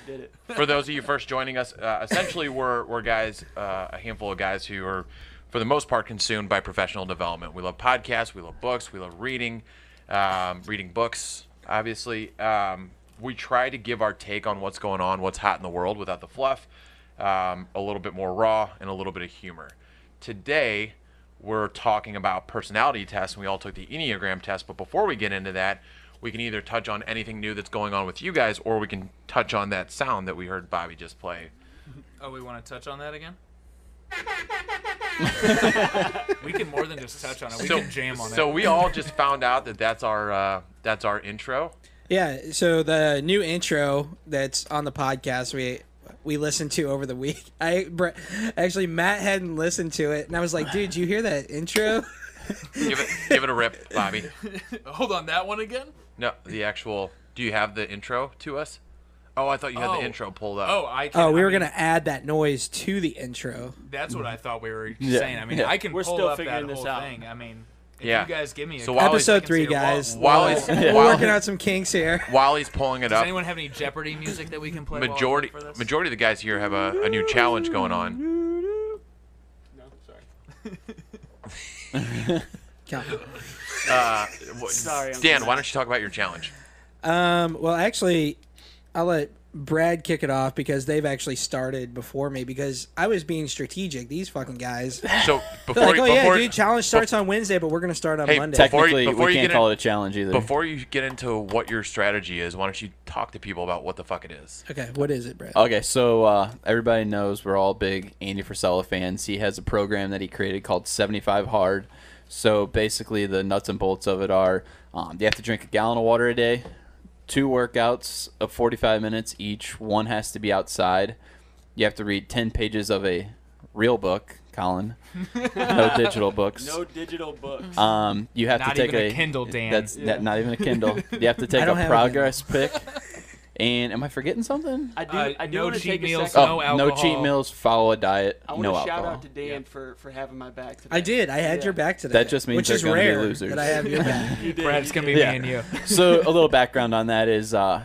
just did it. for those of you first joining us, uh, essentially we're we're guys, uh, a handful of guys who are, for the most part, consumed by professional development. We love podcasts, we love books, we love reading, um, reading books. Obviously, um, we try to give our take on what's going on, what's hot in the world, without the fluff, um, a little bit more raw, and a little bit of humor. Today, we're talking about personality tests, and we all took the Enneagram test. But before we get into that, we can either touch on anything new that's going on with you guys, or we can touch on that sound that we heard Bobby just play. Oh, we want to touch on that again? we can more than just touch on it. We so, can jam on so it. So we all just found out that that's our uh, that's our intro. Yeah, so the new intro that's on the podcast we we listened to over the week. I actually Matt hadn't listened to it, and I was like, "Dude, you hear that intro?" Give it give it a rip, Bobby. Hold on, that one again? No, the actual. Do you have the intro to us? Oh, I thought you had Oh. the intro pulled up. Oh, I can, Oh, we I were mean, gonna add that noise to the intro. That's what I thought we were Yeah, saying. I mean, yeah. I can We're pull still up figuring that this whole out. thing. I mean, if Yeah. you guys give me a So while Episode three, here, while- guys. while We're- he's- we're working out some kinks here. While he's pulling it Does up, Does anyone have any Jeopardy music that we can play? majority look for this? majority of the guys here have a, a new challenge going on. No, sorry. Count. Uh, wh- Sorry, I'm Dan, why don't you talk about your challenge? Um, well, actually, I'll let Brad kick it off because they've actually started before me because I was being strategic. These fucking guys. So before like, you- oh yeah, dude, challenge starts on Wednesday, but we're gonna start on Hey, Monday. Before you- Technically, before we you can't get call in- it a challenge either. before you get into what your strategy is, why don't you talk to people about what the fuck it is? okay, what is it, Brad? Okay, so uh, everybody knows we're all big Andy Frisella fans. He has a program that he created called 75 Hard. So basically, the nuts and bolts of it are um, you have to drink a gallon of water a day, two workouts of 45 minutes each. One has to be outside. You have to read 10 pages of a real book, Colin. no digital books. No digital books. Um, you have Not to take even a Kindle, Dan. That's Yeah. not even a Kindle. You have to take a have a progress pick. And am I forgetting something? I do. uh, I do no want to cheat take meals, a second. no oh, no cheat meals. Follow a diet. I want no to shout alcohol. out to Dan Yep. for for having my back today. I did. I had Yeah. your back today. That just means which they're is gonna be rare losers. that I have your back. You did. Brad, it's gonna be Yeah. me and you. so a little background on that is uh,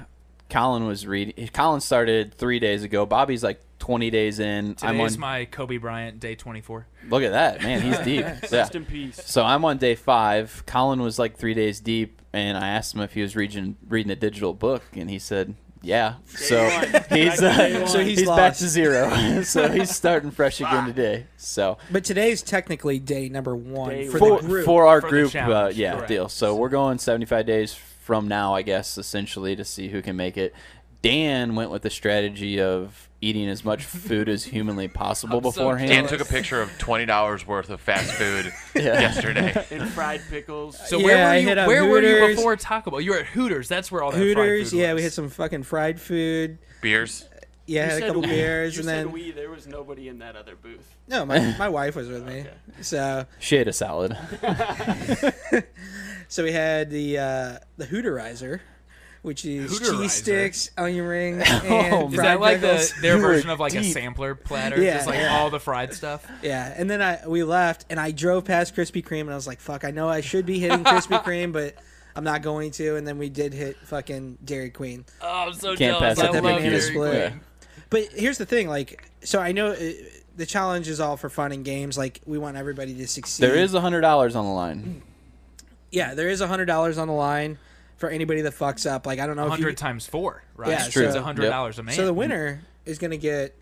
Colin was reading. Colin started three days ago. Bobby's like 20 days in. I'm Today's on. my Kobe Bryant day 24. Look at that, man. He's deep. yeah. Rest in peace. So I'm on day five. Colin was like three days deep, and I asked him if he was reading reading a digital book, and he said, "Yeah." So he's Back to uh. So he's he's back to zero. so he's starting fresh again today. So But today's technically day number one Day for for, the group. for our For group, uh, yeah, correct. deal. So we're going 75 days from now, I guess, essentially, to see who can make it. Dan went with the strategy of eating as much food as humanly possible I'm so beforehand. Dan took a picture of twenty dollars worth of fast food Yeah. yesterday. And fried pickles. So Yeah, where were I you? hit up Where were you Hooters. before Taco Bell? You were at Hooters. That's where all that fried Hooters, food yeah, we was. had some fucking fried food. Beers. Yeah, You had a couple we. beers, You and said then we. There was nobody in that other booth. no, my my wife was with me. Okay. So She ate a salad. so we had the uh, the Hooterizer, which is Hooterizer? cheese sticks, onion rings, Oh, and Is that like the their version of like a sampler platter? Yeah, just like yeah. all the fried stuff. Yeah, and then I we left, and I drove past Krispy Kreme, and I was like, "Fuck, I know I should be hitting Krispy Kreme, but I'm not going to." And then we did hit fucking Dairy Queen. Oh, I'm so Can't jealous. pass I up the love banana Dairy split. Queen. But here's the thing, like, so I know uh, the challenge is all for fun and games. Like, we want everybody to succeed. There is a hundred dollars on the line. yeah, there is a hundred dollars on the line for anybody that fucks up. Like, I don't know if you. 100 times four, right? Yeah, It's true. It's hundred dollars a man. So the winner is gonna get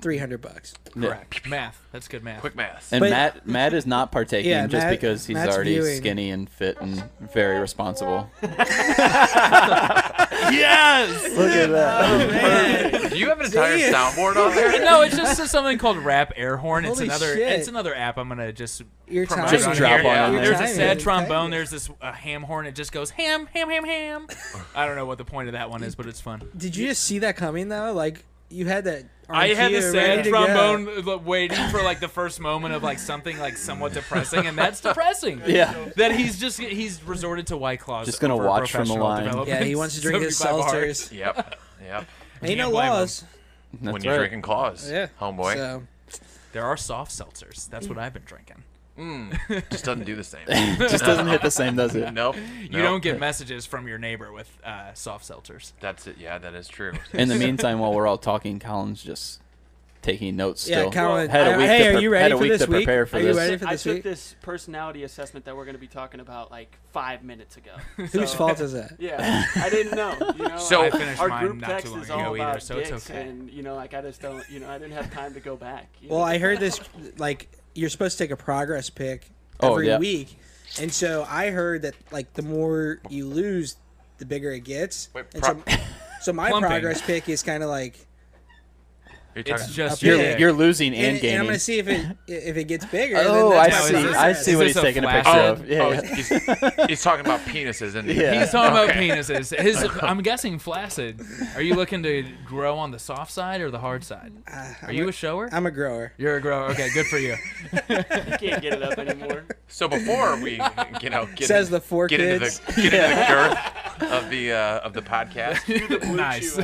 three hundred bucks. Correct. Math. That's good math. Quick math. And But- Matt Matt is not partaking Yeah, just Matt- because he's Matt's already viewing. skinny and fit and very responsible. Yes. Look at that. Man, Do you have an entire Damn. soundboard on there? no, it's just something called Rap Air Horn. It's Holy another. shit. It's another app. I'm gonna just You're promote timing Just on drop here. on Yeah. in there. There's a Timing, sad trombone. There's this uh, ham horn. It just goes ham, ham, ham, ham. I don't know what the point of that one is, but it's fun. Did you just see that coming though? Like, you had that. On I had the cue, sad ready go. trombone uh, waiting for like the first moment of like something like somewhat depressing, and that's depressing. Yeah. That he's just he's resorted to white claws. Just gonna watch from the line. Yeah, he wants to drink his seltzers. Yep. Yep. Ain't no Can't blame him. laws. When you're right. drinking claws, Yeah. homeboy. So There are soft seltzers. That's what I've been drinking. Just doesn't do the same. Just doesn't hit the same, does it? nope. You nope. don't get messages from your neighbor with uh, soft seltzers. That's it. Yeah, that is true. In the meantime, while we're all talking, Colin's just taking notes Yeah, still. Colin. Had a week hey, to are pre- you had ready a for week this to week? prepare for are you this. ready for this I this took week? this personality assessment that we're going to be talking about like five minutes ago. Whose fault is that? Yeah, I didn't know. You know, So- I finished our mine group not text too long is ago all either, about so it's dicks, okay. and you know, like I just don't, you know, I didn't have time to go back. Well, know? I heard this like you're supposed to take a progress pick Oh, every yeah. week, and so I heard that like the more you lose, the bigger it gets. Wait, and pro- so, so my Plumping. progress pick is kind of like, You're talking, It's just Up You're, Yeah. you're losing and, and and gaining. I'm gonna see if it if it gets bigger. oh, I see. is my this- I see what he's a taking a picture ad? of. Yeah, oh, yeah. he's, he's talking about penises, isn't he? Yeah. He's talking Okay. about penises. His, I'm guessing flaccid. Are you looking to grow on the soft side or the hard side? Uh, Are I'm you a, a shower? I'm a grower. You're a grower. Okay, good for you. you can't get it up anymore. So before we, you know, get Says in- the four get kids. into the get into the girth of the uh, of the podcast. The blue Nice.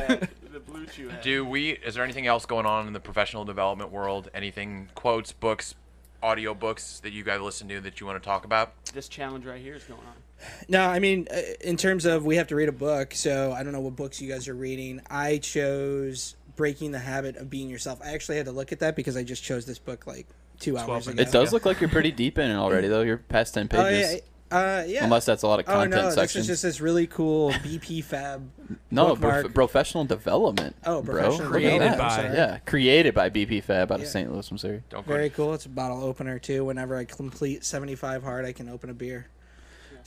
Chew head. The blue chew head. Do we? Is there anything else going on in the professional development world? Anything, quotes, books, audio books that you guys listen to that you want to talk about? This challenge right here is going on. No, I mean, uh, in terms of we have to read a book, so I don't know what books you guys are reading. I chose Breaking the Habit of Being Yourself. I actually had to look at that because I just chose this book like two hours ago. It does look like you're pretty deep in it already, though. You're past ten pages. yeah, uh, yeah. Unless that's a lot of content oh content no, this is just this really cool BP Fab. no, prof- professional development. Oh, professional Look at Created that. by- Yeah, created by BP Fab out Yeah. of St. Louis, Missouri. Don't. Very cool. It's a bottle opener too. Whenever I complete 75 hard, I can open a beer.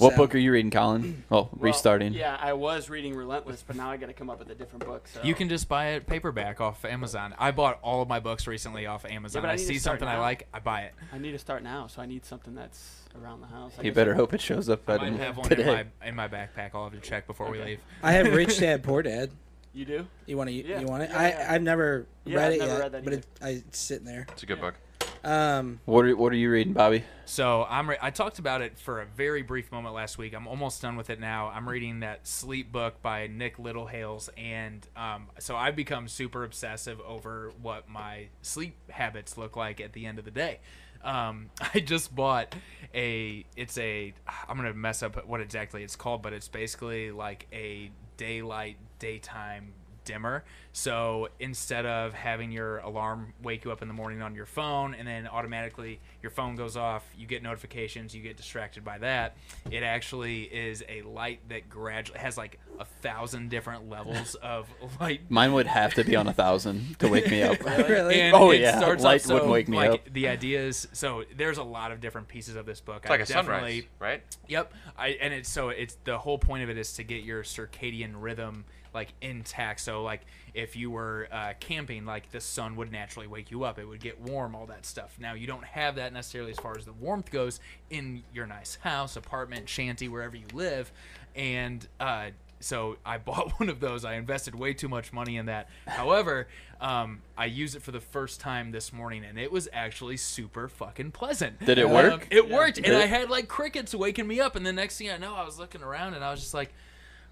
What So- book are you reading, Colin? Oh, Well, restarting. Yeah, I was reading Relentless, but now I got to come up with a different book. So You can just buy it paperback off Amazon. I bought all of my books recently off Amazon. but I I see start something I like, I buy it. I need to start now, so I need something that's around the house. I You better I- hope it shows up I might have one today. in my in my backpack. I'll have to check before we leave. I have Rich Dad Poor Dad. You do? You want to? Yeah. You want it? Yeah, I yeah. I've never Yeah, read I've it never yet, read that but it, I, it's sitting there. It's a good book. Um, What are What are you reading, Bobby? So I'm re- I talked about it for a very brief moment last week. I'm almost done with it now. I'm reading that sleep book by Nick Littlehales, and um, so I've become super obsessive over what my sleep habits look like at the end of the day. Um, I just bought a. It's a. I'm gonna mess up what exactly it's called, but it's basically like a daylight daytime dimmer. So instead of having your alarm wake you up in the morning on your phone and then automatically your phone goes off, you get notifications, you get distracted by that, it actually is a light that gradually has like a thousand different levels of light. Mine would have to be on a thousand to wake me up. really? And Oh, it yeah, starts light off so, wouldn't wake me like, up. The idea is so there's a lot of different pieces of this book. It's like I a sunrise, definitely right? Yep. I and it's so it's the whole point of it is to get your circadian rhythm like intact. So like if you were uh, camping, like the sun would naturally wake you up. It would get warm, all that stuff. Now you don't have that necessarily as far as the warmth goes in your nice house, apartment, shanty, wherever you live, and. uh so I bought one of those. I invested way too much money in that. However, um, I used it for the first time this morning, and it was actually super fucking pleasant. Did it Um, work? it worked, and Did I had like crickets waking me up. And the next thing I know, I was looking around, and I was just like,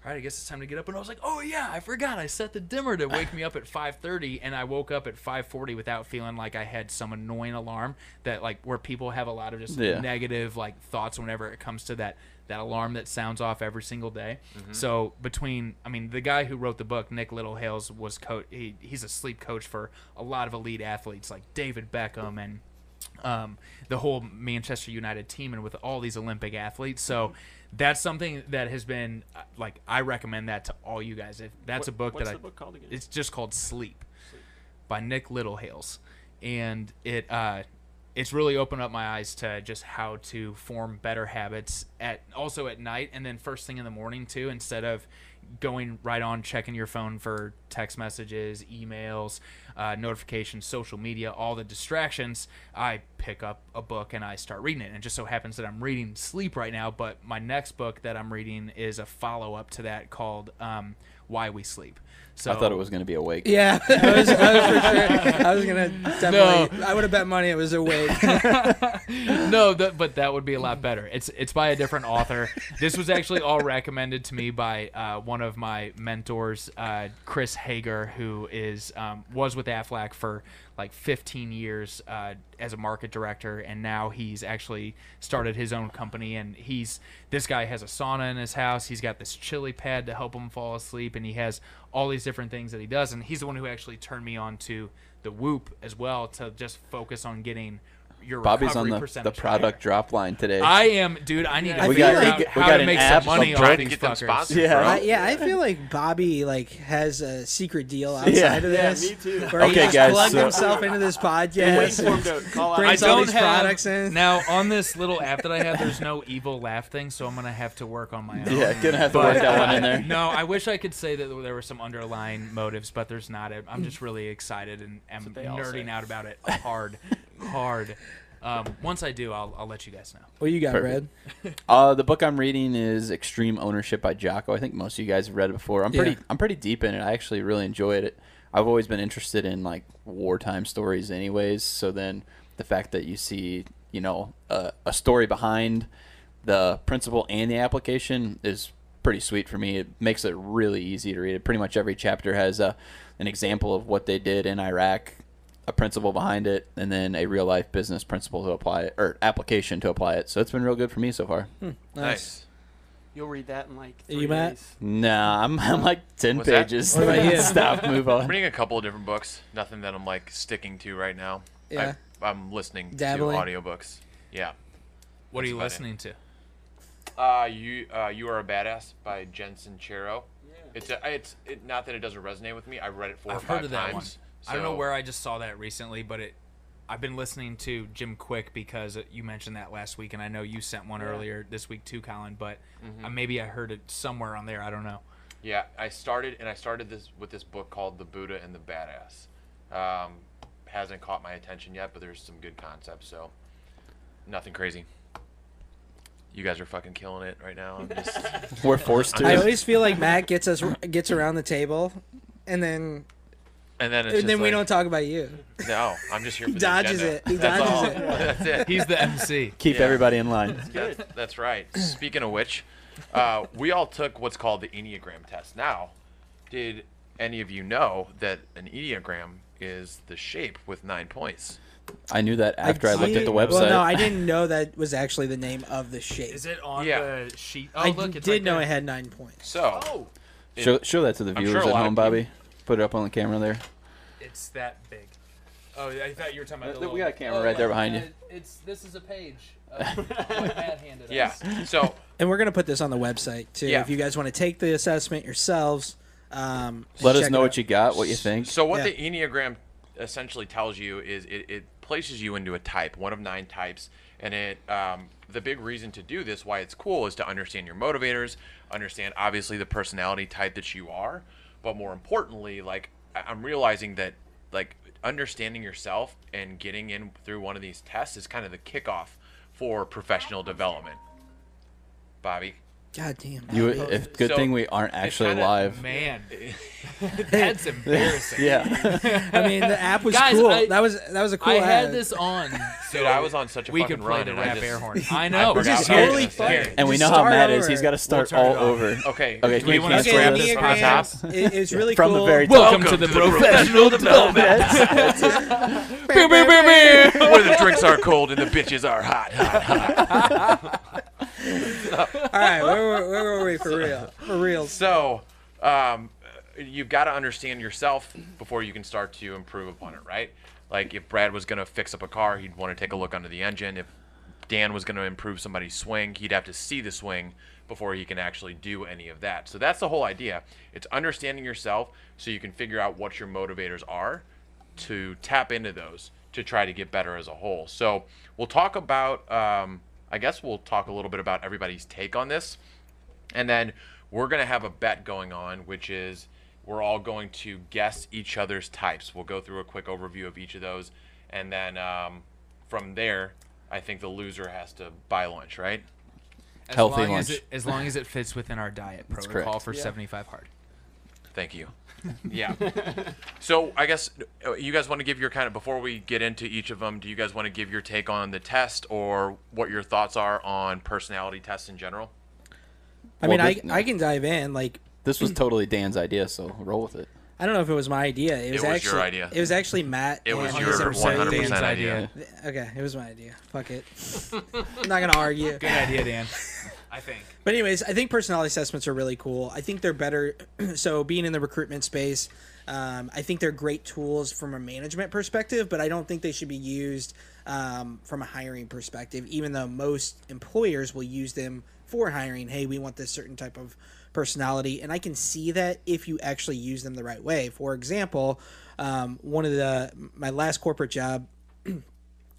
"All right, I guess it's time to get up." And I was like, "Oh yeah, I forgot. I set the dimmer to wake me up at 5:30, and I woke up at 5:40 without feeling like I had some annoying alarm that like where people have a lot of just Yeah. negative like thoughts whenever it comes to that that alarm that sounds off every single day. Mm-hmm. So between, I mean, the guy who wrote the book, Nick Little Littlehales, was coach. He, he's a sleep coach for a lot of elite athletes like David Beckham and um, the whole Manchester United team and with all these Olympic athletes. So that's something that has been uh, like I recommend that to all you guys. If that's a book that I book called again? it's just called Sleep by Nick Littlehales, and it uh, it's really opened up my eyes to just how to form better habits at also at night and then first thing in the morning too. Instead of going right on checking your phone for text messages, emails, uh, notifications, social media, all the distractions, I pick up a book and I start reading it. And it just so happens that I'm reading Sleep right now, but my next book that I'm reading is a follow up to that called um, Why We Sleep. So I thought it was going to be awake. Yeah, I was, I was for sure. I was gonna definitely. I would have bet money it was awake. no, th- but that would be a lot better. It's it's by a different author. This was actually all recommended to me by uh, one of my mentors, uh, Chris Hager, who is um, was with Aflac for like 15 years uh, as a market director, and now he's actually started his own company. And he's this guy has a sauna in his house. He's got this chili pad to help him fall asleep, and he has all these different things that he does. And he's the one who actually turned me on to the Whoop as well to just focus on getting your Bobby's on the, the product drop line today. I am, dude. I need to We figure got- out we got- how we got to make some money I'm on trying to these get them fuckers. sponsored, Yeah. bro. I, yeah, I feel like Bobby like has a secret deal outside Yeah. of Yeah, me too. Where he Okay, just guys, plugged so- himself into this podcast. for him to call out. I all don't these have products in. now on this little app that I have. There's no evil laugh thing, so I'm gonna have to work on my own. yeah, gonna have to But, work that one uh, in there. No, I wish I could say that there were some underlying motives, but there's not. I'm just really excited and am what they all nerding out about it hard, hard. Um, once I do, I'll, I'll let you guys know. What you got, Perfect. Red? Uh, the book I'm reading is Extreme Ownership by Jocko. I think most of you guys have read it before. I'm pretty Yeah. I'm pretty deep in it. I actually really enjoyed it. I've always been interested in like wartime stories anyways, so then the fact that you see, you know, a, a story behind the principle and the application is pretty sweet for me. It makes it really easy to read. It pretty much every chapter has a, an example of what they did in Iraq, a principle behind it, and then a real life business principle to apply it or application to apply it. So it's been real good for me so far. Nice. You'll read that in like You, three Matt? days. Nah, I'm, I'm like 10 What's that? pages. What about you? Stop, move I'm on. reading a couple of different books. Nothing that I'm like sticking to right now. Yeah. I, I'm listening Dabbling? to audiobooks. Yeah. What are you about it. listening to? Uh, you uh, you are a badass by Jen Sincero. It's a, it's it, not that it doesn't resonate with me. I read it four or I've five heard of that times. one. I don't know where I just saw that recently, but it. I've been listening to Jim Kwik because you mentioned that last week, and I know you sent one earlier this week too, Colin. But Mm-hmm. uh, maybe I heard it somewhere on there. I don't know. Yeah, I started and I started this with this book called The Buddha and the Badass. Um, hasn't caught my attention yet, but there's some good concepts. So nothing crazy. You guys are fucking killing it right now. I'm just, We're forced to. I always feel like Matt gets us gets around the table, and then and then it's and just then we like, don't talk about you. No, I'm just here for the dodges agenda. it. He That's dodges all. it. That's it. He's the MC. Keep Yeah. everybody in line. That- that's right. Speaking of which, uh, we all took what's called the Enneagram test. Now, did any of you know that an Enneagram is the shape with nine points? I knew that after I, looked at the website. Well, no, I didn't know that was actually the name of the shape. Is it on Yeah. the sheet? Oh, I look, it's did right know there. it had nine points. So, Oh, it- show, show that to the viewers sure at home, of Bobby. Put it up on the camera there. It's that big. Oh, I thought you were talking about Uh, the we little. got a camera right there behind you. It's this is a page. What yeah. us. So, And we're gonna put this on the website too. Yeah. If you guys want to take the assessment yourselves, um, Let us know what you got, what you think. so what Yeah. the Enneagram essentially tells you is it, it places you into a type, one of nine types, and it um, the big reason to do this, why it's cool, is to understand your motivators, understand obviously the personality type that you are, but more importantly, like I'm realizing that like understanding yourself and getting in through one of these tests is kind of the kickoff for professional development. Bobby, God damn. You, if, good So, thing we aren't actually kinda- live. Man, that's embarrassing. Yeah. I mean, the app was Guys, cool. I- that was that was a cool. I had this on. dude, so I was on such a we fucking could play run, the and I rap just- air horn. I know. forgot This is I was totally gonna fun. say. and we Just know how start Matt over. is. He's got to start turn all over. Okay. Okay, do we we wanna want to Okay, start this this from the top? It's really From cool. the very Welcome, to the professional development. Where the drinks are cold and the bitches are hot, hot, hot. All right, where, where were we for real? For real. So, um, you've got to understand yourself before you can start to improve upon it, right? Like if Brad was going to fix up a car, he'd want to take a look under the engine. If Dan was going to improve somebody's swing, he'd have to see the swing before he can actually do any of that. So that's the whole idea. It's understanding yourself so you can figure out what your motivators are to tap into those to try to get better as a whole. So we'll talk about, um, I guess we'll talk a little bit about everybody's take on this. And then we're going to have a bet going on, which is we're all going to guess each other's types. We'll go through a quick overview of each of those. And then um, from there, I think the loser has to buy lunch, right? As Healthy long as lunch. it, as long as it fits within our diet protocol correct. for Yeah. 75 hard. Thank you. Yeah. so I guess uh, you guys want to give your kind of before we get into each of them. Do you guys want to give your take on the test or what your thoughts are on personality tests in general? I Well, mean, I, this- I can dive in. Like, This was totally Dan's idea, so roll with it. I don't know if it was my idea. It was, was actually your idea. It was actually Matt. It was and your his 100% Dan's idea. Okay, it was my idea. Fuck it. I'm not gonna argue. Good idea, Dan. I think. But anyways, I think personality assessments are really cool. I think they're better. so being in the recruitment space, um, I think they're great tools from a management perspective, but I don't think they should be used um, from a hiring perspective. Even though most employers will use them for hiring. Hey, we want this certain type of personality, and I can see that if you actually use them the right way. For example, um, one of the my last corporate job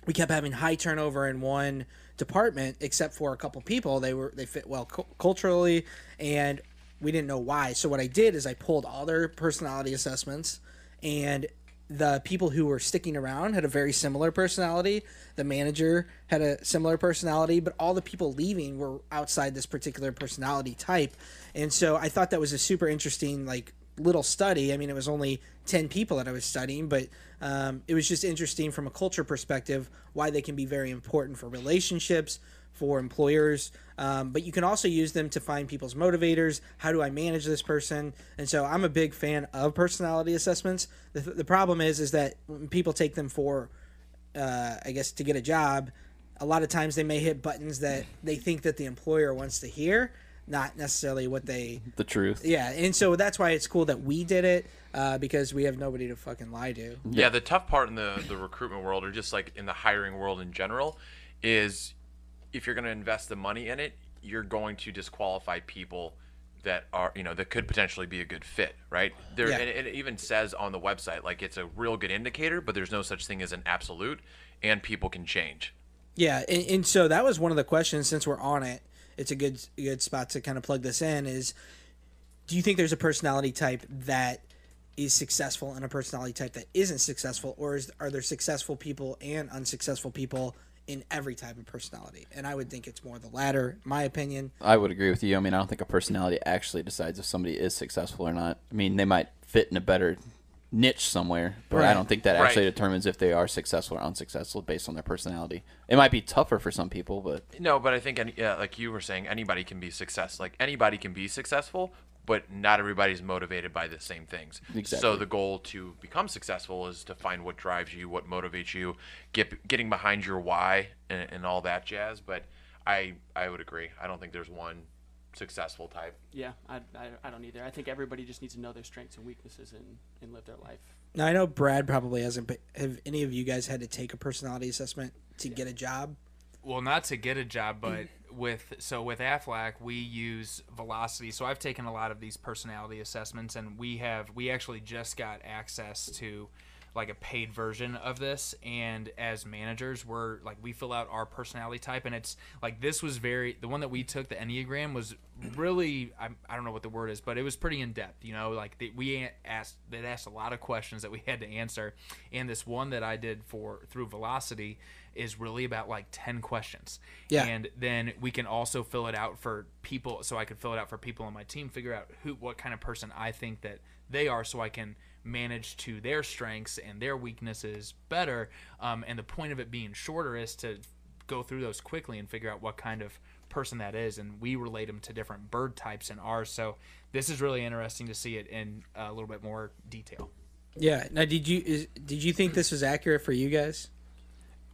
we kept having high turnover in one department except for a couple people they were they fit well cu- culturally and we didn't know why. So what i did is i pulled all their personality assessments and the people who were sticking around had a very similar personality. The manager had a similar personality but all the people leaving were outside this particular personality type. And so i thought that was a super interesting like little study. I mean, it was only 10 people that I was studying, but um, it was just interesting from a culture perspective why they can be very important for relationships, for employers. Um, but you can also use them to find people's motivators. How do I manage this person? And so I'm a big fan of personality assessments. The, the problem is, is that when people take them for, uh, I guess, to get a job, a lot of times they may hit buttons that they think that the employer wants to hear, not necessarily what they The truth. yeah, and so that's why it's cool that we did it uh, because we have nobody to fucking lie to. Yeah, the tough part in the the recruitment world, or just like in the hiring world in general, is if you're going to invest the money in it, you're going to disqualify people that are you know that could potentially be a good fit, right? There, Yeah. and it, it even says on the website like it's a real good indicator, but there's no such thing as an absolute, and people can change. Yeah, and, and so that was one of the questions. Since we're on it, it's a good good spot to kind of plug this in. Is do you think there's a personality type that is successful and a personality type that isn't successful, or is are there successful people and unsuccessful people in every type of personality? And I would think it's more the latter, my opinion. I would agree with you. I mean, I don't think a personality actually decides if somebody is successful or not. I mean, they might fit in a better niche somewhere, but I don't think that Right. actually determines if they are successful or unsuccessful based on their personality. It might be tougher for some people, but No, but I think any, yeah, like you were saying, anybody can be success. Like anybody can be successful, but not everybody's motivated by the same things. Exactly. So the goal to become successful is to find what drives you, what motivates you, get getting behind your why, and, and all that jazz. But I I would agree. I don't think there's one successful type. Yeah, I, I, I don't either. I think everybody just needs to know their strengths and weaknesses and, and live their life. Now I know Brad probably hasn't. But have any of you guys had to take a personality assessment to get a job? Well, not to get a job, but mm. with so with Aflac, we use Velocity. So I've taken a lot of these personality assessments, and we have we actually just got access to like a paid version of this. And as managers, we're like we fill out our personality type, and it's like this was very the one that we took the Enneagram was really I, I don't know what the word is, but it was pretty in depth. You know, like the, we asked they asked a lot of questions that we had to answer, and this one that I did for through Velocity is really about like 10 questions. Yeah. And then we can also fill it out for people so I could fill it out for people on my team, figure out who what kind of person I think that they are so I can manage to their strengths and their weaknesses better. Um, and the point of it being shorter is to go through those quickly and figure out what kind of person that is and we relate them to different bird types in ours so this is really interesting to see it in a little bit more detail Yeah. Now, did you is, did you think this was accurate for you guys?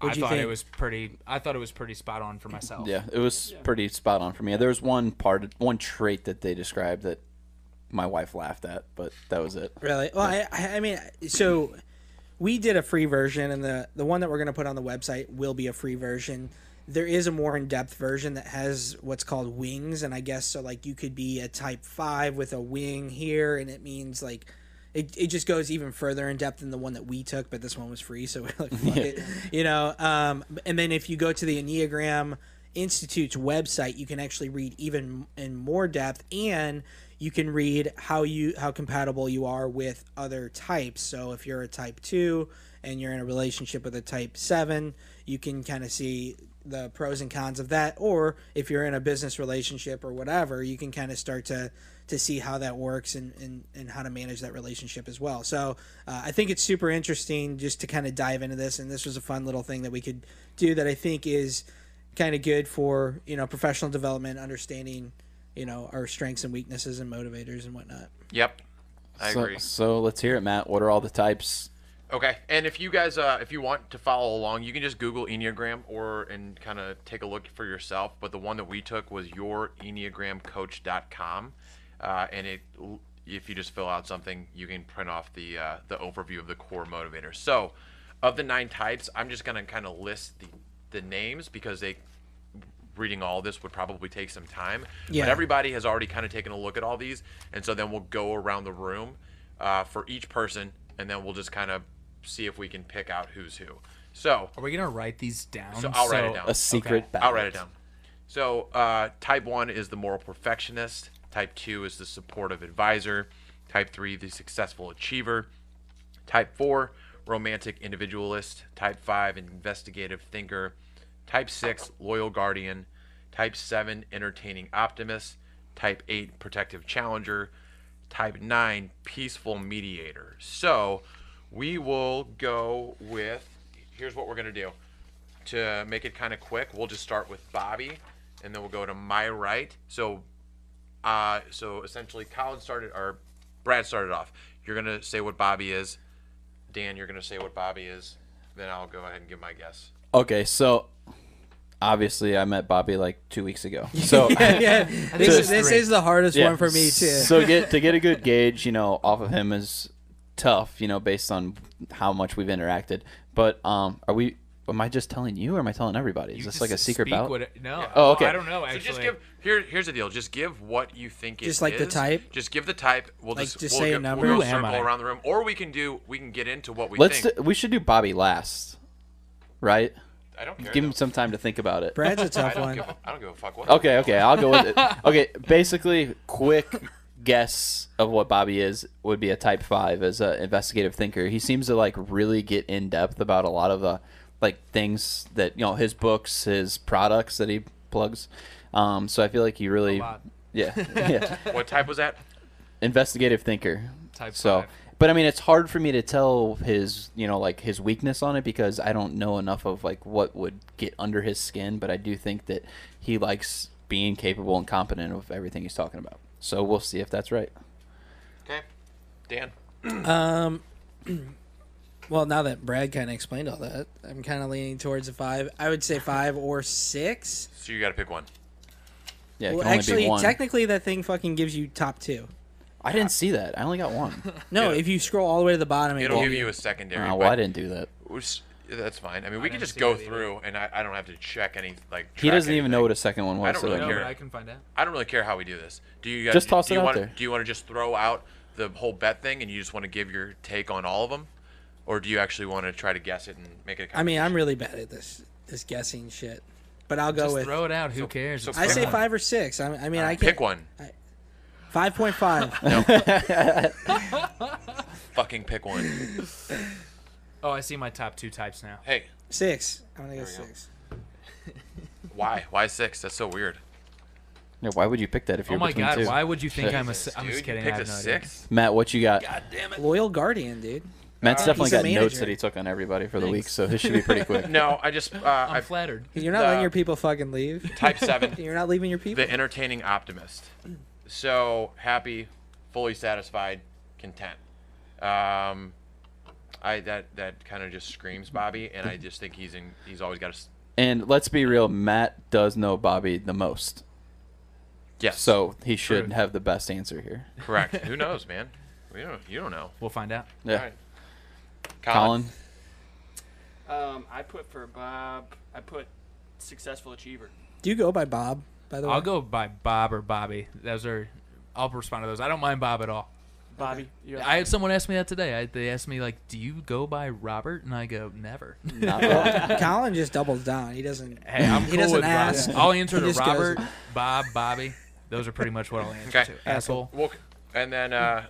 i What'd you thought it was pretty i thought it was pretty spot on for myself yeah, it was pretty spot on for me. There was one part, one trait that they described that my wife laughed at, but that was it. Really? Well, I, I I mean, so we did a free version, and the the one that we're going to put on the website will be a free version. There is a more in depth version that has what's called wings, and I guess so. Like you could be a type five with a wing here, and it means like. It, it just goes even further in depth than the one that we took, but this one was free, so we're like, fuck it, you know. Um, and then if you go to the Enneagram Institute's website, you can actually read even in more depth, and you can read how you how compatible you are with other types. So if you're a type two and you're in a relationship with a type seven, you can kind of see the pros and cons of that. Or if you're in a business relationship or whatever, you can kind of start to to see how that works and, and, and how to manage that relationship as well. So uh, I think it's super interesting just to kind of dive into this. And this was a fun little thing that we could do that I think is kind of good for you know professional development, understanding you know our strengths and weaknesses and motivators and whatnot. Yep, I so, agree. So let's hear it, Matt. What are all the types? Okay, and if you guys, uh, if you want to follow along, you can just Google Enneagram or and kind of take a look for yourself. But the one that we took was yourenneagramcoach.com, uh, and it, if you just fill out something, you can print off the uh, the overview of the core motivators. So, of the nine types, I'm just gonna kind of list the the names because they reading all this would probably take some time. Yeah. But everybody has already kind of taken a look at all these, and so then we'll go around the room uh, for each person, and then we'll just kind of see if we can pick out who's who. So Are we gonna write these down? So I'll write it down. A secret Okay. I'll write it down. So uh, type one is the moral perfectionist. Type two is the supportive advisor. Type three, the successful achiever. Type four, romantic individualist. Type five, investigative thinker. Type six, loyal guardian. Type seven, entertaining optimist. Type eight, protective challenger. Type nine, peaceful mediator. So we will go with. Here's what we're gonna do to make it kind of quick, we'll just start with Bobby, and then we'll go to my right. So, uh, so essentially, Colin started, or Brad started off. You're gonna say what Bobby is. Dan, you're gonna say what Bobby is. Then I'll go ahead and give my guess. Okay, so obviously I met Bobby like two weeks ago. So yeah, this, Just this is the hardest Yeah. one for me too. So get to get a good gauge, you know, off of him is tough, you know, based on how much we've interacted. But um, are we? Am I just telling you, or am I telling everybody? Is You this like a secret speak ballot? what it- no. Oh, okay. I don't know. So Actually, just give here. Here's the deal. Just give what you think it Just like the type? Just give the type. We'll Like, just, just we'll say a number? We'll go Who am circle I? around the room, or we can do. We can get into what we Let's. think. Do, we should do Bobby last, right? I don't care. Give though. him some time to think about it. Brad's a tough don't one. give. a- I don't give a fuck what. Okay, okay, I'll go with it. Okay, basically, quick guess of what Bobby is would be a type five as an investigative thinker. He seems to like really get in depth about a lot of the like things that you know his books, his products that he plugs. Um, so I feel like he really, A lot. yeah, yeah, What type was that? investigative thinker. Type so. five. But I mean, it's hard for me to tell his, you know, like his weakness on it because I don't know enough of like what would get under his skin. But I do think that he likes being capable and competent of everything he's talking about. So we'll see if that's right. Okay, Dan. Um, well, now that Brad kind of explained all that, I'm kind of leaning towards a five. I would say five or six. So you got to pick one. Yeah, it well, can only actually, be one. technically, that thing fucking gives you top two. I didn't see that. I only got one. No, Yeah. if you scroll all the way to the bottom, it It'll will give you a secondary. Oh, but well, I didn't do that. which- that's fine. I mean, we can didn't just see go that either. through, and I, I don't have to check any like. He track doesn't even know anything. what a second one was. I was. don't so really No, care. I can find out. I don't really care how we do this. Do you guys Just toss do it you out want there. do you want to just throw out the whole bet thing, and you just want to give your take on all of them, or do you actually want to try to guess it and make it? A I mean, I'm really bad at this this guessing shit, but I'll go with Just with. throw it out. Who so- cares? so It's I say fun. five or six. I, I mean, I can't. pick one. Five point five. Fucking pick one. Oh, I see my top two types now. hey, six. I'm gonna go There we go. six. why? Why six? That's so weird. Yeah, why would you pick that if Oh you're Oh my between god, two? why would you think I'm a? Jesus, si- I'm dude, just kidding. You I picked have a no idea. six. Matt, what you got? God damn it. Loyal guardian, dude. Matt's Uh, definitely he's a got notes manager. that he took on everybody for the week, Thanks. so this should be pretty quick. No, I just uh, I'm I flattered. You're not The- letting your people fucking leave. type seven. You're not leaving your people. the entertaining optimist. So happy, fully satisfied, content. Um, I that that kind of just screams Bobby, and I just think he's in. He's always got a. s- And let's be real, Matt does know Bobby the most, Yes. so he should True. have the best answer here. correct. Who knows, man? We don't. You don't know. We'll find out. Yeah, All right. Colin. Um, I put for Bob. I put successful achiever. Do you go by Bob? By the way, I'll go by Bob or Bobby. Those are. I'll respond to those. I don't mind Bob at all. Bobby, you're I had someone ask me that today. I, they asked me like, "Do you go by Robert?" And I go, "Never." Not. Colin just doubles down. He doesn't. Hey, I'm He cool doesn't with ask. Bob. I'll answer to just goes- Robert, Bob, Bobby. those are pretty much what I'll answer Okay. to. Asshole. Well, and then, uh,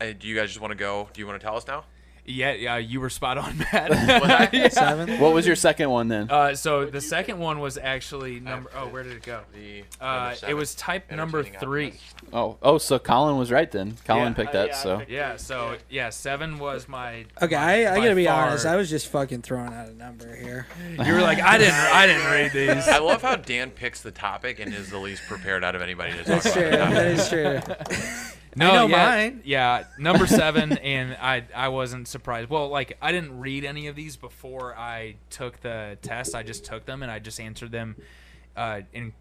uh, do you guys just want to go? Do you want to tell us now? Yeah, yeah, you were spot on, Matt. Yeah. Seven. What was your second one then? Uh, so the second one was actually number. Oh, where did it go? The Uh, it was type number entertaining three. Oh, oh, so Colin was right then. Colin Yeah. picked Uh, that. yeah, so Yeah. So yeah, seven was my. Okay, my- I, I by gotta be far- honest. I was just fucking throwing out a number here. You were like, I didn't, I didn't read these. I love how Dan picks the topic and is the least prepared out of anybody to talk That's about. true. the topic. That is true. No, know yeah, mine. Yeah, number seven, and I I wasn't surprised. Well, like I didn't read any of these before I took the test. I just took them and I just answered them, uh, in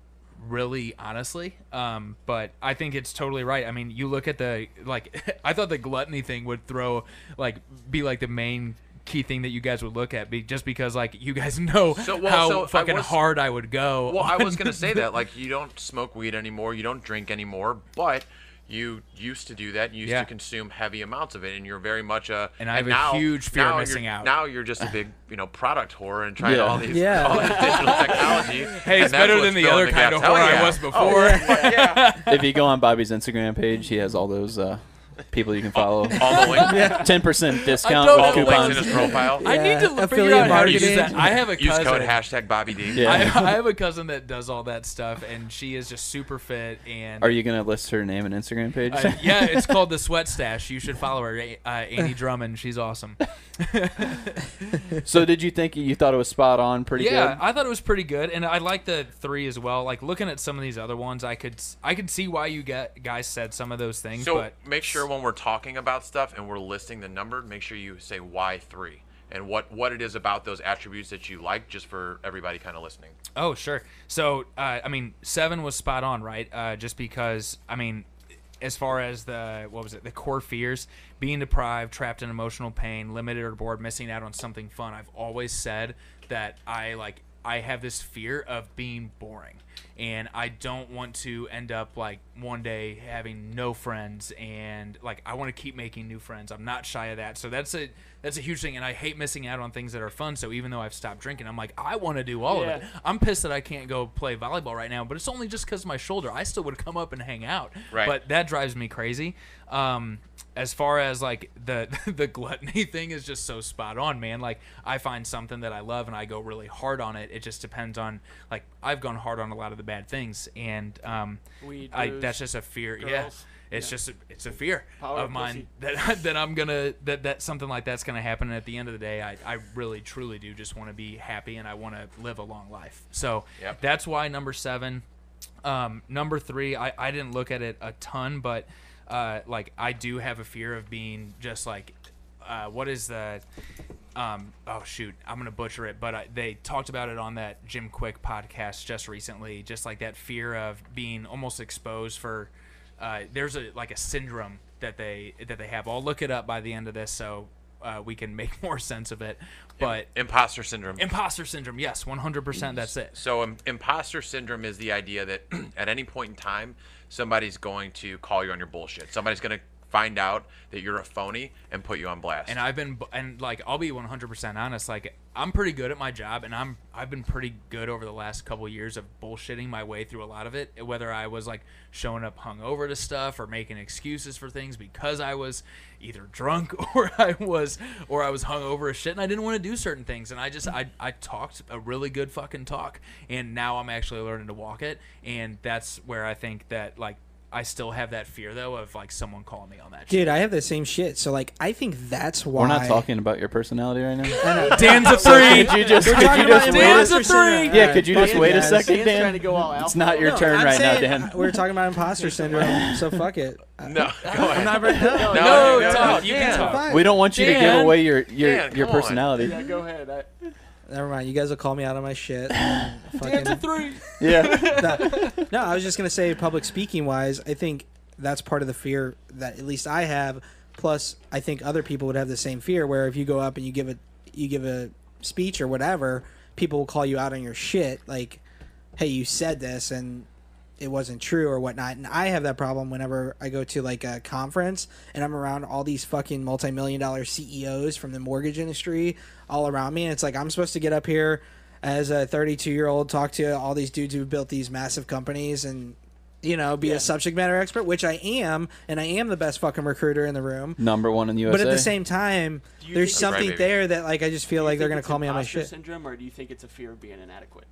really honestly. Um, but I think it's totally right. I mean, you look at the like. I thought the gluttony thing would throw like be like the main key thing that you guys would look at be just because like you guys know So, well, how so I fucking was- hard I would go Well, I was gonna say that like you don't smoke weed anymore, you don't drink anymore, but you used to do that. You used Yeah. to consume heavy amounts of it, and you're very much a. And I have a now, huge fear of missing out. Now you're just a big, you know, product whore and trying Yeah. all these, Yeah. all this digital technology. Hey, it's better than the other kind of whore I was before. yeah, if you go on Bobby's Instagram page, he has all those uh, people you can follow. all the links, Ten percent discount don't with all the links in coupons. his profile. I need Yeah, to figure affiliate out how to use marketing. that. I have a Use cousin. code hashtag Bobby D. Yeah. I, I have a cousin that does all that stuff, and she is just super fit. And Are you gonna list her name and Instagram page? Uh, yeah, it's called the Sweat Stash. You should follow her, uh, Annie Drummond. She's awesome. so did you think you thought it was spot on? Pretty yeah, good. I thought it was pretty good, and I like the three as well. Like looking at some of these other ones, I could I could see why you get guys said some of those things. So but make sure when we're talking about stuff and we're listing the number, make sure you say why three and what what it is about those attributes that you like, just for everybody kind of listening. Oh, sure. So, uh, I mean, seven was spot on, right? Uh, just because, I mean, as far as the what was it, the core fears, being deprived, trapped in emotional pain, limited or bored, missing out on something fun. I've always said that I like I have this fear of being boring, and I don't want to end up like one day having no friends, and like I want to keep making new friends. I'm not shy of that, so that's a that's a huge thing, and I hate missing out on things that are fun. So even though I've stopped drinking, I'm like I want to do all of it. I'm pissed that I can't go play volleyball right now, but it's only just because of my shoulder. I still would come up and hang out, Right. but that drives me crazy. Um, as far as like the the gluttony thing is just so spot on, man. Like I find something that I love and I go really hard on it. It just depends on like I've gone hard on a lot of the bad things, and um, Weed, I booze, that's just a fear. Yeah. girls. It's just a, it's a fear Power of mine that that I'm gonna that that something like that's gonna happen. And at the end of the day, I, I really truly do just want to be happy and I want to live a long life. So Yep. that's why number seven. Um, number three, I, I didn't look at it a ton, but uh, like I do have a fear of being just like, uh, what is the, um, oh shoot, I'm gonna butcher it, but I, they talked about it on that Jim Kwik podcast just recently, just like that fear of being almost exposed for. Uh, there's a like a syndrome that they that they have. I'll look it up by the end of this so uh, we can make more sense of it. But Imposter syndrome. imposter syndrome, yes, 100%. That's it. So um, imposter syndrome is the idea that at any point in time, somebody's going to call you on your bullshit. Somebody's going to find out that you're a phony and put you on blast. and I've been and like I'll be 100% honest like I'm pretty good at my job and I'm I've been pretty good over the last couple years of bullshitting my way through a lot of it whether I was like showing up hungover to stuff or making excuses for things because I was either drunk or I was or I was hungover as shit and I didn't want to do certain things and I just I I talked a really good fucking talk and now I'm actually learning to walk it and that's where I think that like I still have that fear though of like someone calling me on that shit. Dude, I have the same shit. So like, I think that's why We're not talking about your personality right now. Dan's a three. could you just We're could you just wait Dan's a a three. syndrome. Yeah, could you just it, wait a second, Dan? trying to go all It's not your No, turn I'm right now, Dan. We're talking about imposter syndrome, so fuck it. no, go ah, ahead. I'm not very, no, no, No, no, talk. no, You can talk. We don't want you to give away your your, Dan, your come on. personality. Yeah, go ahead. I, Never mind. You guys will call me out on my shit. and fucking- three. Yeah. no, no, I was just gonna say, public speaking wise, I think that's part of the fear that at least I have. Plus, I think other people would have the same fear. Where if you go up and you give a you give a speech or whatever, people will call you out on your shit. Like, hey, you said this and it wasn't true or whatnot. And I have that problem whenever I go to like a conference and I'm around all these fucking multi million dollar CEOs from the mortgage industry all around me. And it's like I'm supposed to get up here as a 32 year old, talk to all these dudes who built these massive companies and you know, be Yeah. a subject matter expert, which I am, and I am the best fucking recruiter in the room. Number one in the USA. But at the same time, there's something right, there that like I just feel like they're gonna call me on my shit. syndrome, or do you think it's a fear of being inadequate?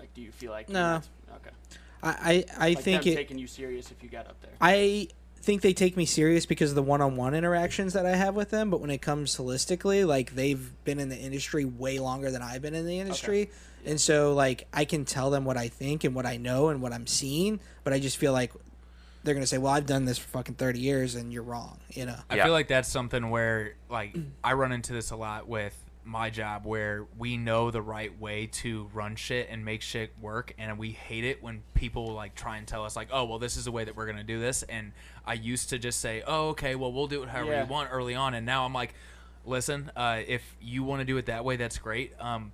Like, do you feel like No. Okay. I I, I Like think them it. taking you serious if you got up there. I think they take me serious because of the one-on-one interactions that I have with them. But when it comes holistically, like they've been in the industry way longer than I've been in the industry, and so like I can tell them what I think and what I know and what I'm seeing. But I just feel like they're gonna say, "Well, I've done this for fucking thirty years, and you're wrong." You know. I Yeah. feel like that's something where like I run into this a lot with my job where we know the right way to run shit and make shit work and we hate it when people like try and tell us like oh well this is the way that we're going to do this and I used to just say oh okay well we'll do it however Yeah. you want early on and now I'm like listen uh, if you want to do it that way that's great um,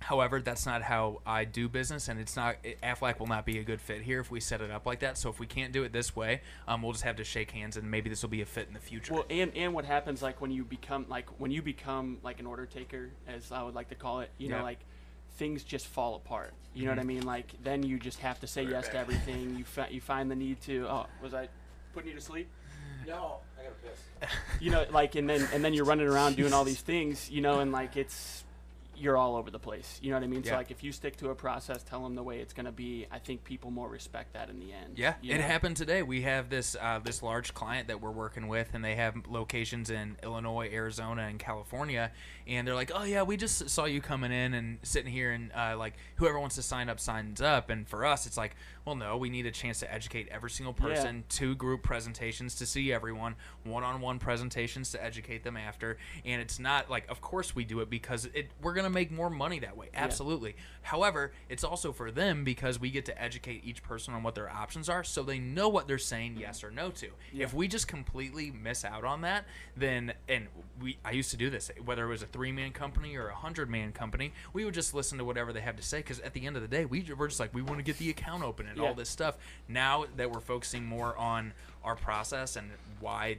However, that's not how I do business, and it's not. Aflac will not be a good fit here if we set it up like that. So if we can't do it this way, um, we'll just have to shake hands, and maybe this will be a fit in the future. Well, and and what happens like when you become like when you become like an order taker, as I would like to call it, you Yeah. know, like things just fall apart. You know what I mean? Like then you just have to say yes to everything. You fi- you find the need to. Oh, was I putting you to sleep? No, I got a piss. You know, like and then and then you're running around doing all these things. You know, and like it's you're all over the place. You know what I mean? So like if you stick to a process, tell them the way it's gonna be. I think people more respect that in the end. Yeah, you it know? happened today. We have this uh, this large client that we're working with, and they have locations in Illinois, Arizona, and California. And they're like, "Oh yeah, we just saw you coming in and sitting here, and uh, like whoever wants to sign up signs up." And for us, it's like, well, no, we need a chance to educate every single Yeah. person. Two group presentations to see everyone, one-on-one presentations to educate them after. And it's not like, of course we do it because it we're gonna make more money that way. Absolutely. However, it's also for them because we get to educate each person on what their options are, so they know what they're saying yes or no to. If we just completely miss out on that, then and we I used to do this whether it was a three man company or a hundred man company, we would just listen to whatever they have to say because at the end of the day, we we're just like we want to get the account open and Yeah. all this stuff. Now that we're focusing more on our process and why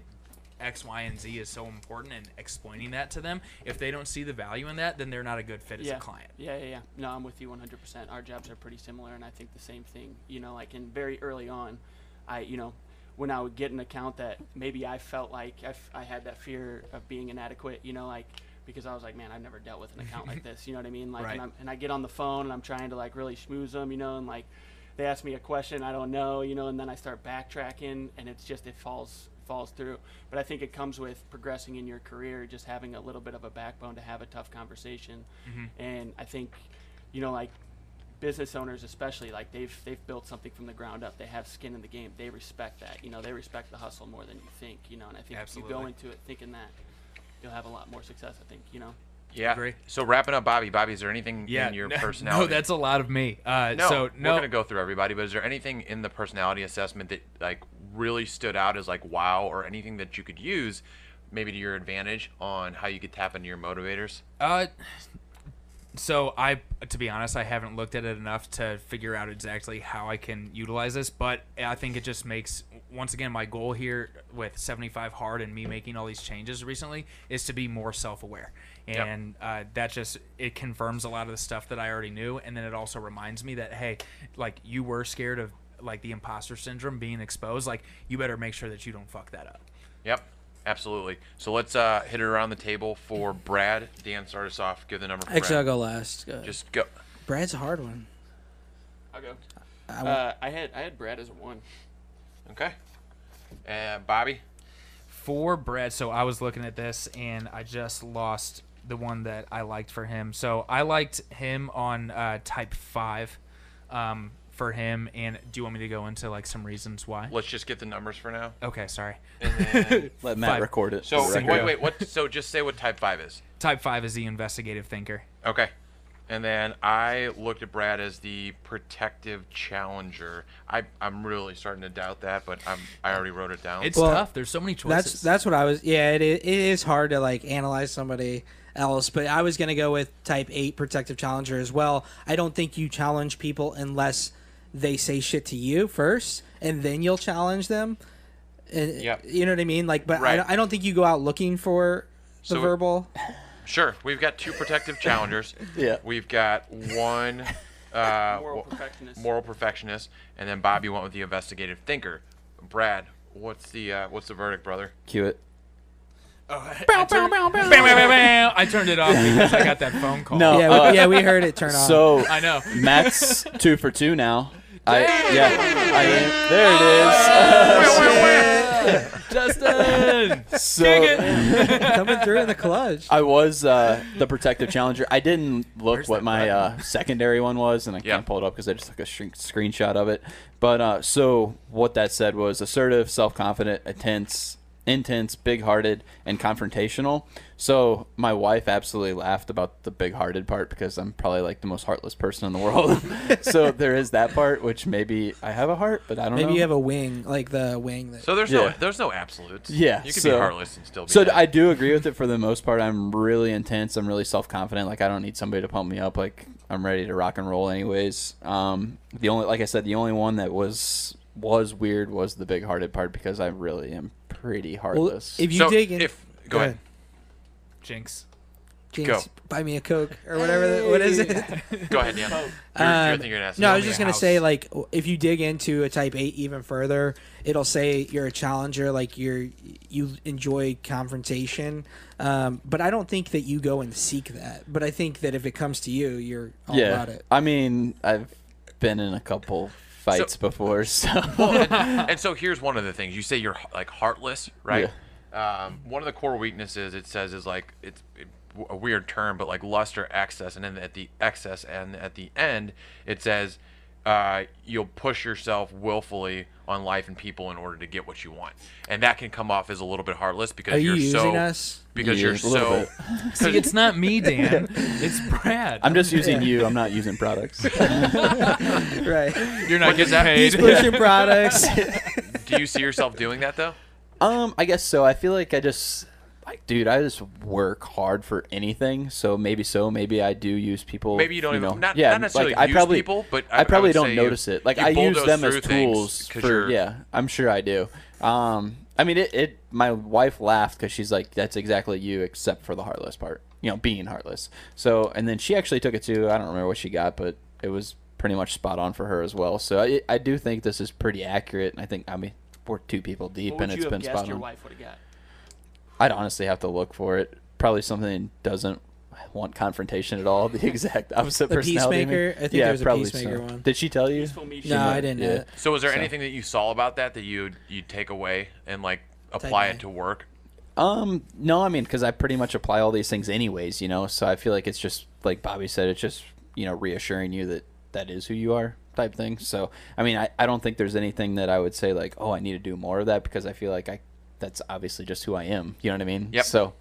X, Y, and Z is so important and explaining that to them. If they don't see the value in that, then they're not a good fit as a client. Yeah, yeah, yeah. No, I'm with you 100%. Our jobs are pretty similar, and I think the same thing. You know, like in very early on, I, you know, when I would get an account that maybe I felt like I, f- I had that fear of being inadequate, you know, like because I was like, man, I've never dealt with an account like this. You know what I mean? Like, Right. and, I'm, and I get on the phone and I'm trying to like really schmooze them, you know, and like they ask me a question I don't know, you know, and then I start backtracking, and it's just it falls falls through. But I think it comes with progressing in your career, just having a little bit of a backbone to have a tough conversation. Mm-hmm. And I think, you know, like business owners especially, like they've they've built something from the ground up. They have skin in the game. They respect that. You know, they respect the hustle more than you think. You know, and I think if you go into it thinking that, you'll have a lot more success. I think. You know. Yeah. Agree. So wrapping up, Bobby. Bobby, is there anything in your no, personality? No, that's a lot of me. Uh, no. so we're no, gonna go through everybody, but is there anything in the personality assessment that like really stood out as like wow, or anything that you could use, maybe to your advantage on how you could tap into your motivators? Uh, so I, to be honest, I haven't looked at it enough to figure out exactly how I can utilize this. But I think it just makes once again my goal here with 75 hard and me making all these changes recently is to be more self-aware, Yep. and uh, that just it confirms a lot of the stuff that I already knew, and then it also reminds me that hey, like you were scared of like the imposter syndrome being exposed, like you better make sure that you don't fuck that up. Yep. Absolutely. So let's uh, hit it around the table for Brad. Dan, start us off. Give the number for Actually, I'll go last. Go. Just go. Brad's a hard one. I'll go. I won't- Uh, I had I had Brad as a one. Okay. And Bobby. for Brad, so I was looking at this and I just lost the one that I liked for him. So I liked him on uh, type five um, for him. And do you want me to go into like some reasons why? Let's just get the numbers for now. Okay, sorry. Then, Let Matt Five. record it. so wait, wait, what? So just say what type five is. Type five is the investigative thinker. Okay. And then I looked at Brad as the protective challenger. I I'm really starting to doubt that, but I'm I already wrote it down. It's Well, tough. There's so many choices. That's that's what I was. Yeah, it, it is hard to like analyze somebody else, but I was gonna go with type eight protective challenger as well. I don't think you challenge people unless they say shit to you first, and then you'll challenge them. And, Yep. You know what I mean? Like, but Right. I, don't- I don't think you go out looking for the So- verbal. Sure, we've got two protective challengers. Yeah. We've got one Uh, Moral perfectionist. Moral perfectionist, and then Bobby went with the investigative thinker. Brad, what's the uh, what's the verdict, brother? Cue it. Oh, I, I, turned, bam, bam, bam, bam. I turned it off because I got that phone call. No. yeah, uh, we, yeah, we heard it turn off. So I know. Matt's two for two now. I yeah. I. There it is. Justin. so coming through in the clutch. I was uh, the protective challenger. I didn't look Where's what my uh, secondary one was, and I Yeah. can't pull it up because I just took a shrink- screenshot of it. But uh, so what that said was assertive, self-confident, intense, intense, big-hearted, and confrontational. So my wife absolutely laughed about the big-hearted part because I'm probably like the most heartless person in the world. so there is that part, which maybe I have a heart, but I don't know. Maybe you have a wing, like the wing that. So there's no there's no absolutes. Yeah, you can so- be heartless and still be. So that. I do agree with it for the most part. I'm really intense. I'm really self confident. Like I don't need somebody to pump me up. Like I'm ready to rock and roll anyways. Um, the only, like I said, the only one that was was weird was the big hearted part because I really am pretty well, heartless. if you So dig in, if go ahead. Jinx. Jinx, Go. buy me a coke or whatever. the- what is it? Go ahead, Dan. You're, you're, Um, you're No, I was just gonna house. say like if you dig into a type eight even further, it'll say you're a challenger, like you're you enjoy confrontation. Um, but I don't think that you go and seek that. But I think that if it comes to you, you're all yeah, about it. I mean, I've been in a couple fights before, so. Well, and, and so here's one of the things. You say you're like heartless, right? Um, one of the core weaknesses it says is like it's it, a weird term, but like lust or excess, and then at the excess and at the end it says uh, you'll push yourself willfully on life and people in order to get what you want, and that can come off as a little bit heartless because Are you are using so us? because Yeah, you're a little so. See, it's not me, Dan. It's Brad. I'm just using you. I'm not using products. Right. You're not does getting that- paid. He's pushing products. do you see yourself doing that though? Um, I guess so. I feel like I just like, dude, I just work hard for anything. So maybe so. Maybe I do use people. Maybe you don't even know, not, yeah, not necessarily like, I probably, people, but I, probably would don't notice you, it. Like I use them as tools things for. you're- Yeah, I'm sure I do. Um, I mean, it. it my wife laughed because she's like, "That's exactly you, except for the heartless part. You know, being heartless." So, and then she actually took it too. I don't remember what she got, but it was pretty much spot on for her as well. So I, I do think this is pretty accurate. And I think I mean we're two people deep, What would and you it's have been guessed spot your on. wife would have got? I'd honestly have to look for it. Probably something doesn't want confrontation at all. The exact opposite The personality. of me. Peacemaker? I think yeah, there's a probably Peacemaker so. one. Did she tell you? Peaceful me. no, I didn't. Yeah. know. So was there So- anything that you saw about that that you you take away and like apply it to work? Um, no, I mean, because I pretty much apply all these things anyways, you know. So I feel like it's just like Bobby said, it's just you know reassuring you that that is who you are type thing. So I mean, I, I don't think there's anything that I would say like, oh, I need to do more of that because I feel like I that's obviously just who I am. You know what I mean? Yep. So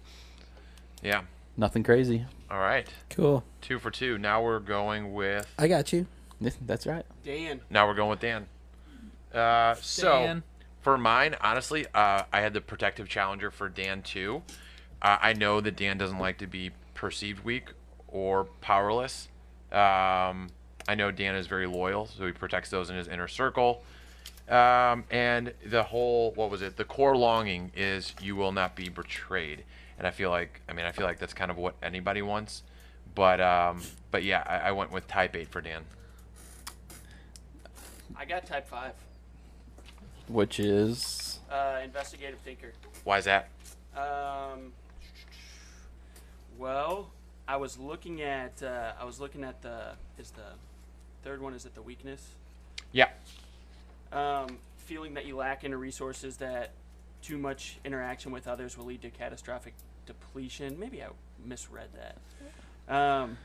Yeah. nothing crazy. All right. Cool. Two for two. Now we're going with I got you. That's right. Dan. now we're going with Dan. Uh, so Dan. for mine, honestly, uh, I had the protective challenger for Dan too. Uh, I know that Dan doesn't like to be perceived weak or powerless. Um, I know Dan is very loyal, so he protects those in his inner circle. Um, and the whole, what was it? The core longing is you will not be betrayed. And I feel like, I mean, I feel like that's kind of what anybody wants. But, um, but yeah, I, I went with type eight for Dan. I got type five. Which is Uh, investigative thinker. Why is that? Um, well, I was looking at uh, I was looking at the is the third one is it the weakness? Yeah. Um, feeling that you lack in resources that too much interaction with others will lead to catastrophic depletion. Maybe I misread that. Um,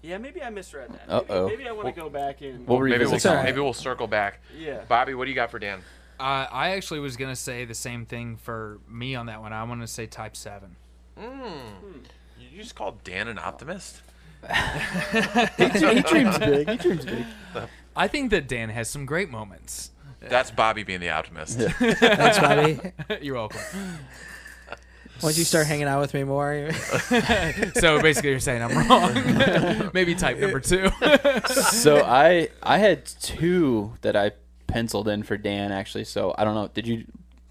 yeah, maybe I misread that. Maybe, Uh-oh. maybe I want to go back and We'll Maybe we'll, revisit that. maybe we'll circle back. yeah. Bobby, what do you got for Dan? Uh, I actually was gonna say the same thing for me on that one. I want to say Type Seven. You just called Dan an optimist? he dreams big. He dreams big. I think that Dan has some great moments. That's Bobby being the optimist. Thanks, Bobby. You're welcome. Once you start hanging out with me more, so basically, you're saying I'm wrong. Maybe type number two. so I I had two that I penciled in for Dan actually. So I don't know. Did you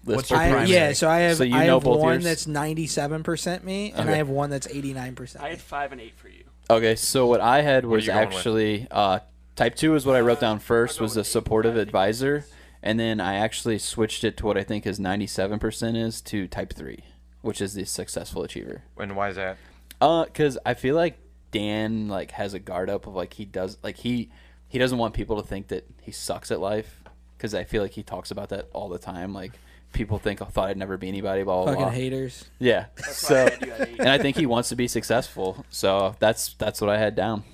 list What's your both I, yours? primary? yeah. So I have So you I know have both one yours? that's ninety seven percent me, and I have one that's eighty nine percent. I had five and eight for you. Okay, so what I had was you going with? actually uh, type two is what I wrote down first was a supportive advisor, and then I actually switched it to what I think is ninety seven percent is to type three, which is the successful achiever. And why is that? Uh, cause I feel like Dan like has a guard up of like he does like he he doesn't want people to think that he sucks at life, cause I feel like he talks about that all the time. Like people think I thought I'd never be anybody. Blah blah Fucking blah. haters. Yeah. why I So, had you at eight. and I think he wants to be successful. So that's that's what I had down.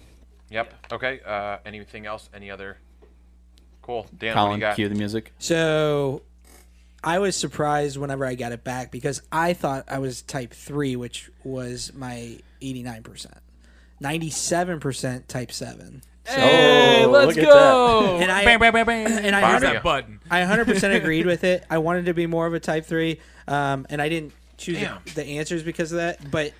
Yep. Okay. Uh, anything else? Any other? Cool. Dan, what do Colin, you got? cue the music. So I was surprised whenever I got it back because I thought I was type 3, which was my 89%. 97% type 7. Hey, Oh, let's look at go! And I- bang, bang, bang, bang. and I- Where's Bam. that button? I 100% agreed with it. I wanted to be more of a type 3, um, and I didn't choose Damn. the answers because of that, but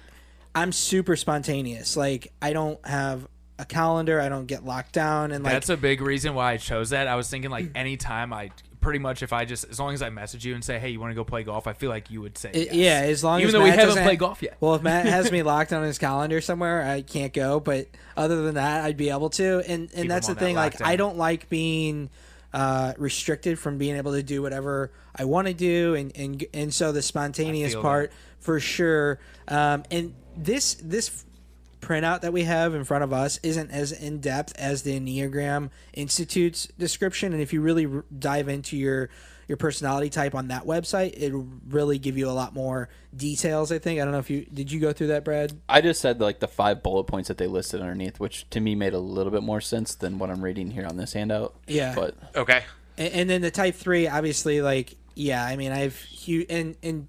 I'm super spontaneous. Like, I don't have a calendar, I don't get locked down, and like, That's a big reason why I chose that. I was thinking like anytime I pretty much if I just as long as I message you and say, "Hey, you want to go play golf?" I feel like you would say, It- yes. yeah, as long even as though we haven't played golf yet. Well, if Matt has me locked on his calendar somewhere, I can't go. But other than that, I'd be able to. And and that's the on that thing. Like. I don't like being uh, restricted from being able to do whatever I want to do. And and and so the spontaneous part for sure. Um, and this this printout that we have in front of us isn't as in depth as the Enneagram Institute's description. And if you really r- dive into your your personality type on that website, it'll really give you a lot more details. I think. I don't know if you did you go through that, Brad. I just said like the five bullet points that they listed underneath, which to me made a little bit more sense than what I'm reading here on this handout. Yeah. But Okay. And, and then the type three, obviously, like yeah, I mean, I've huge and and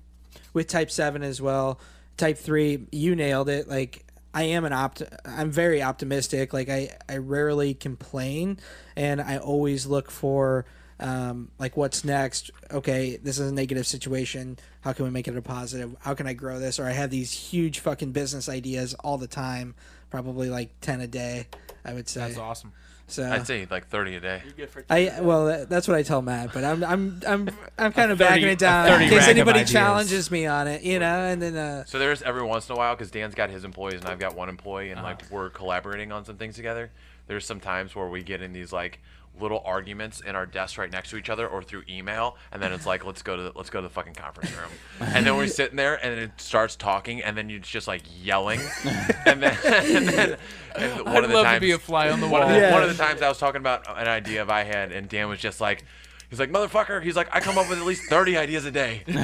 with type seven as well. Type three, you nailed it. Like I am an opt. I'm very optimistic. Like I I rarely complain, and I always look for. Um, like what's next? Okay, this is a negative situation. How can we make it a positive? How can I grow this? Or I have these huge fucking business ideas all the time, probably like ten a day. I would say. That's awesome. So I'd say like 30 a day. You're good for I well, that- that's what I tell Matt, but I'm I'm I'm I'm kind of 30 backing it down 30 in case rack of anybody ideas. challenges me on it, you know. And then uh, So there's every once in a while because Dan's got his employees and I've got one employee and Uh-huh. like we're collaborating on some things together. There's some times where we get in these like little arguments in our desks right next to each other or through email and then it's like let's go to the, let's go to the fucking conference room and then we're sitting there and it starts talking and then you're just like yelling and then and then and one I'd of the love times to be a fly on the one wall. of the, Yeah. one of the times I was talking about an idea of I had and Dan was just like He's like, motherfucker. He's like, I come up with at least 30 ideas a day. and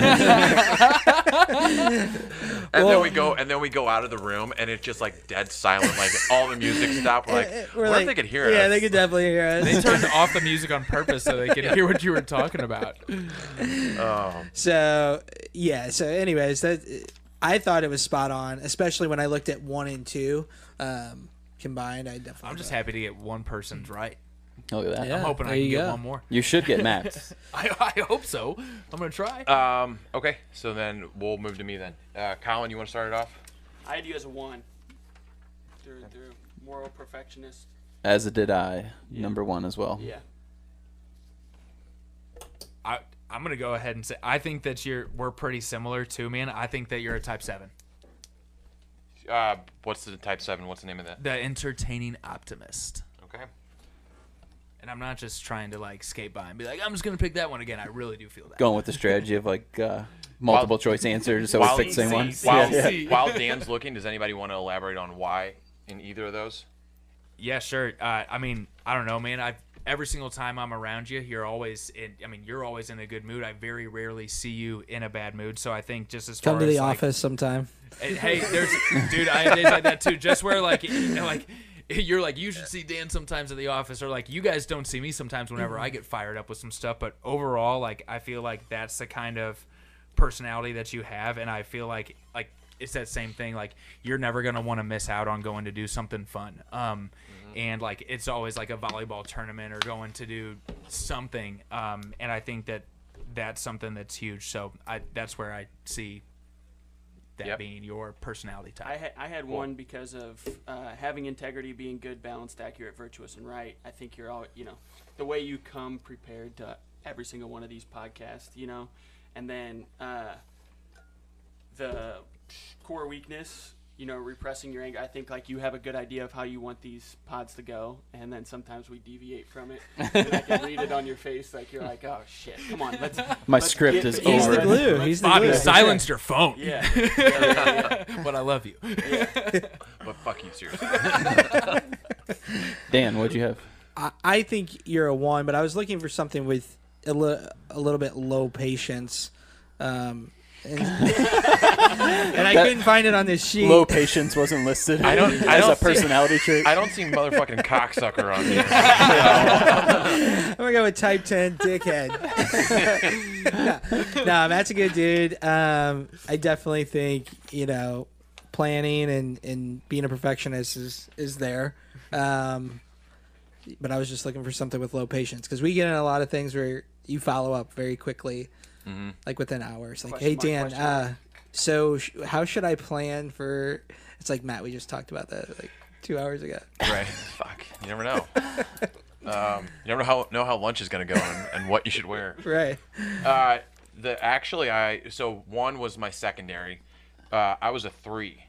then we go, and then we go out of the room, and it's just like dead silent. Like all the music stopped. We're like, we're what like, if they could hear yeah, us? they could definitely hear us. They turned off the music on purpose so they could hear what you were talking about. Oh, so yeah. So anyways, that I thought it was spot on, especially when I looked at one and two um, combined. I definitely. I'm just thought- happy to get one person's right. Look at that. Yeah. I'm hoping I can get go. one more. You should get Max. I, I hope so. I'm gonna try. um, okay. So then we'll move to me then. Uh, Colin, you want to start it off? I had you as a one. Through and through. Moral perfectionist. As did I. Number one as well. Yeah. I I'm gonna go ahead and say I think that you're we're pretty similar too, man. I think that you're a type seven, Uh, what's the type seven? What's the name of that? the entertaining optimist. Okay. And I'm not just trying to like skate by and be like, I'm just gonna pick that one again. I really do feel that. Going with the strategy of like uh, multiple choice answers, so we While- pick the same one. While, Yeah, yeah. while Dan's looking, does anybody want to elaborate on why in either of those? Yeah, sure. Uh, I mean, I don't know, man. I every single time I'm around you, you're always in. I mean, you're always in a good mood. I very rarely see you in a bad mood. So I think just as Come far to as, the like, office sometime. Hey, hey, there's dude. I have days like that too. Just where like you know, like you're like you should see Dan sometimes at the office, or like you guys don't see me sometimes whenever I get fired up with some stuff. But overall, like I feel like that's the kind of personality that you have, and I feel like like it's that same thing. Like you're never gonna want to miss out on going to do something fun. Um, and like it's always like a volleyball tournament or going to do something. Um, and I think that that's something that's huge. So I that's where I see that Yep. being your personality type. I, ha- I had one because of uh, having integrity, being good, balanced, accurate, virtuous, and right. I think you're all, you know, the way you come prepared to every single one of these podcasts, you know, and then uh, the core weakness you know, repressing your anger. I think like you have a good idea of how you want these pods to go, and then sometimes we deviate from it. and I can read it on your face, like you're like, oh shit, come on, let's. My let's script get is the- He's over. the glue. Let's- He's the Bobby, glue. silence your phone. Yeah. yeah, yeah, yeah. but I love you. But fuck you, seriously. Dan, what'd you have? I, I think you're a one, but I was looking for something with a, li- a little bit low patience. Um, and, and I That- couldn't find it on this sheet. Low patience wasn't listed. I don't- I as don't a see- personality trait. I don't see motherfucking cocksucker on here. I'm gonna go with type ten dickhead. no, no, Matt's a good dude. Um, I definitely think you know planning and, and being a perfectionist is is there. Um, but I was just looking for something with low patience because we get in a lot of things where you follow up very quickly, Mhm. like within hours. Like, Question hey mark, Dan, question uh, so sh- how should I plan for? It's like Matt. We just talked about that like two hours ago. Right. Fuck. You never know. Um, you never know how, know how lunch is gonna go and, and what you should wear. Right. Uh, the actually, I so one was my secondary. Uh, I was a three.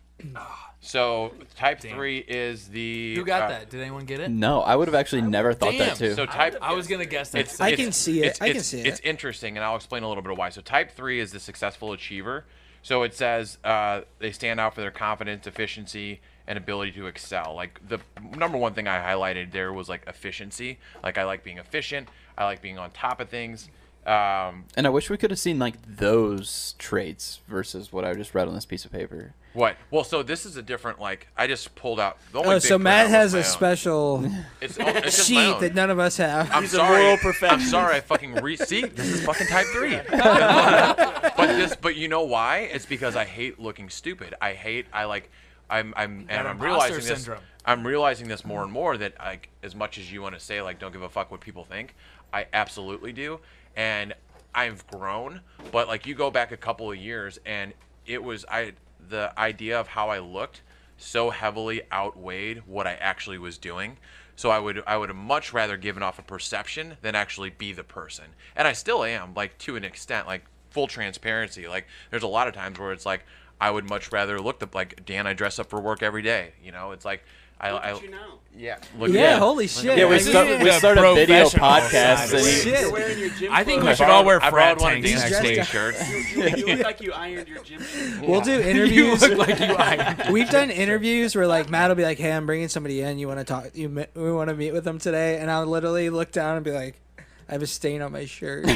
So type Damn. three is the. Who got uh, that? Did anyone get it? no, I would have actually never thought Damn. that too. So type. I was gonna guess that. It's, I it's- can see it. it's- I can see it. It's interesting, and I'll explain a little bit of why. So, type three is the successful achiever. So it says uh, they stand out for their confidence, efficiency, and ability to excel. Like the number one thing I highlighted there was like efficiency. Like I like being efficient. I like being on top of things. Um, and I wish we could have seen like those traits versus what I just read on this piece of paper. What? Well, so this is a different. Like I just pulled out. The only Oh, big so Matt printout has was a own. special It's, oh, it's just my sheet own. that none of us have. I'm He's a sorry. moral I'm perfectionist. sorry. I fucking re see. This is fucking type three. but this, but you know why? It's because I hate looking stupid. I hate. I like. I'm. I'm. Got And I'm imposter realizing this. syndrome. I'm realizing this more and more that like as much as you want to say like don't give a fuck what people think, I absolutely do. And I've grown, but like you go back a couple of years and it was I the idea of how I looked so heavily outweighed what I actually was doing. So I would I would have much rather given off a perception than actually be the person. And I still am, like to an extent, like full transparency. Like there's a lot of times where it's like I would much rather look the, like Dan. I dress up for work every day. You know, it's like I. Look I you now. yeah. Look yeah, at holy shit. Yeah, we I start we the start a video professional podcast and Shit. You're wearing your gym I think we clothes. should all wear I frat borrowed one of tanks Dan's next day week. shirts. You, you look like you ironed your gym shoes. We'll do You interviews. look like you ironed. We've done interviews where like Matt will be like, "Hey, I'm bringing somebody in. You want to talk? You we want to meet with them today?" And I'll literally look down and be like, "I have a stain on my shirt,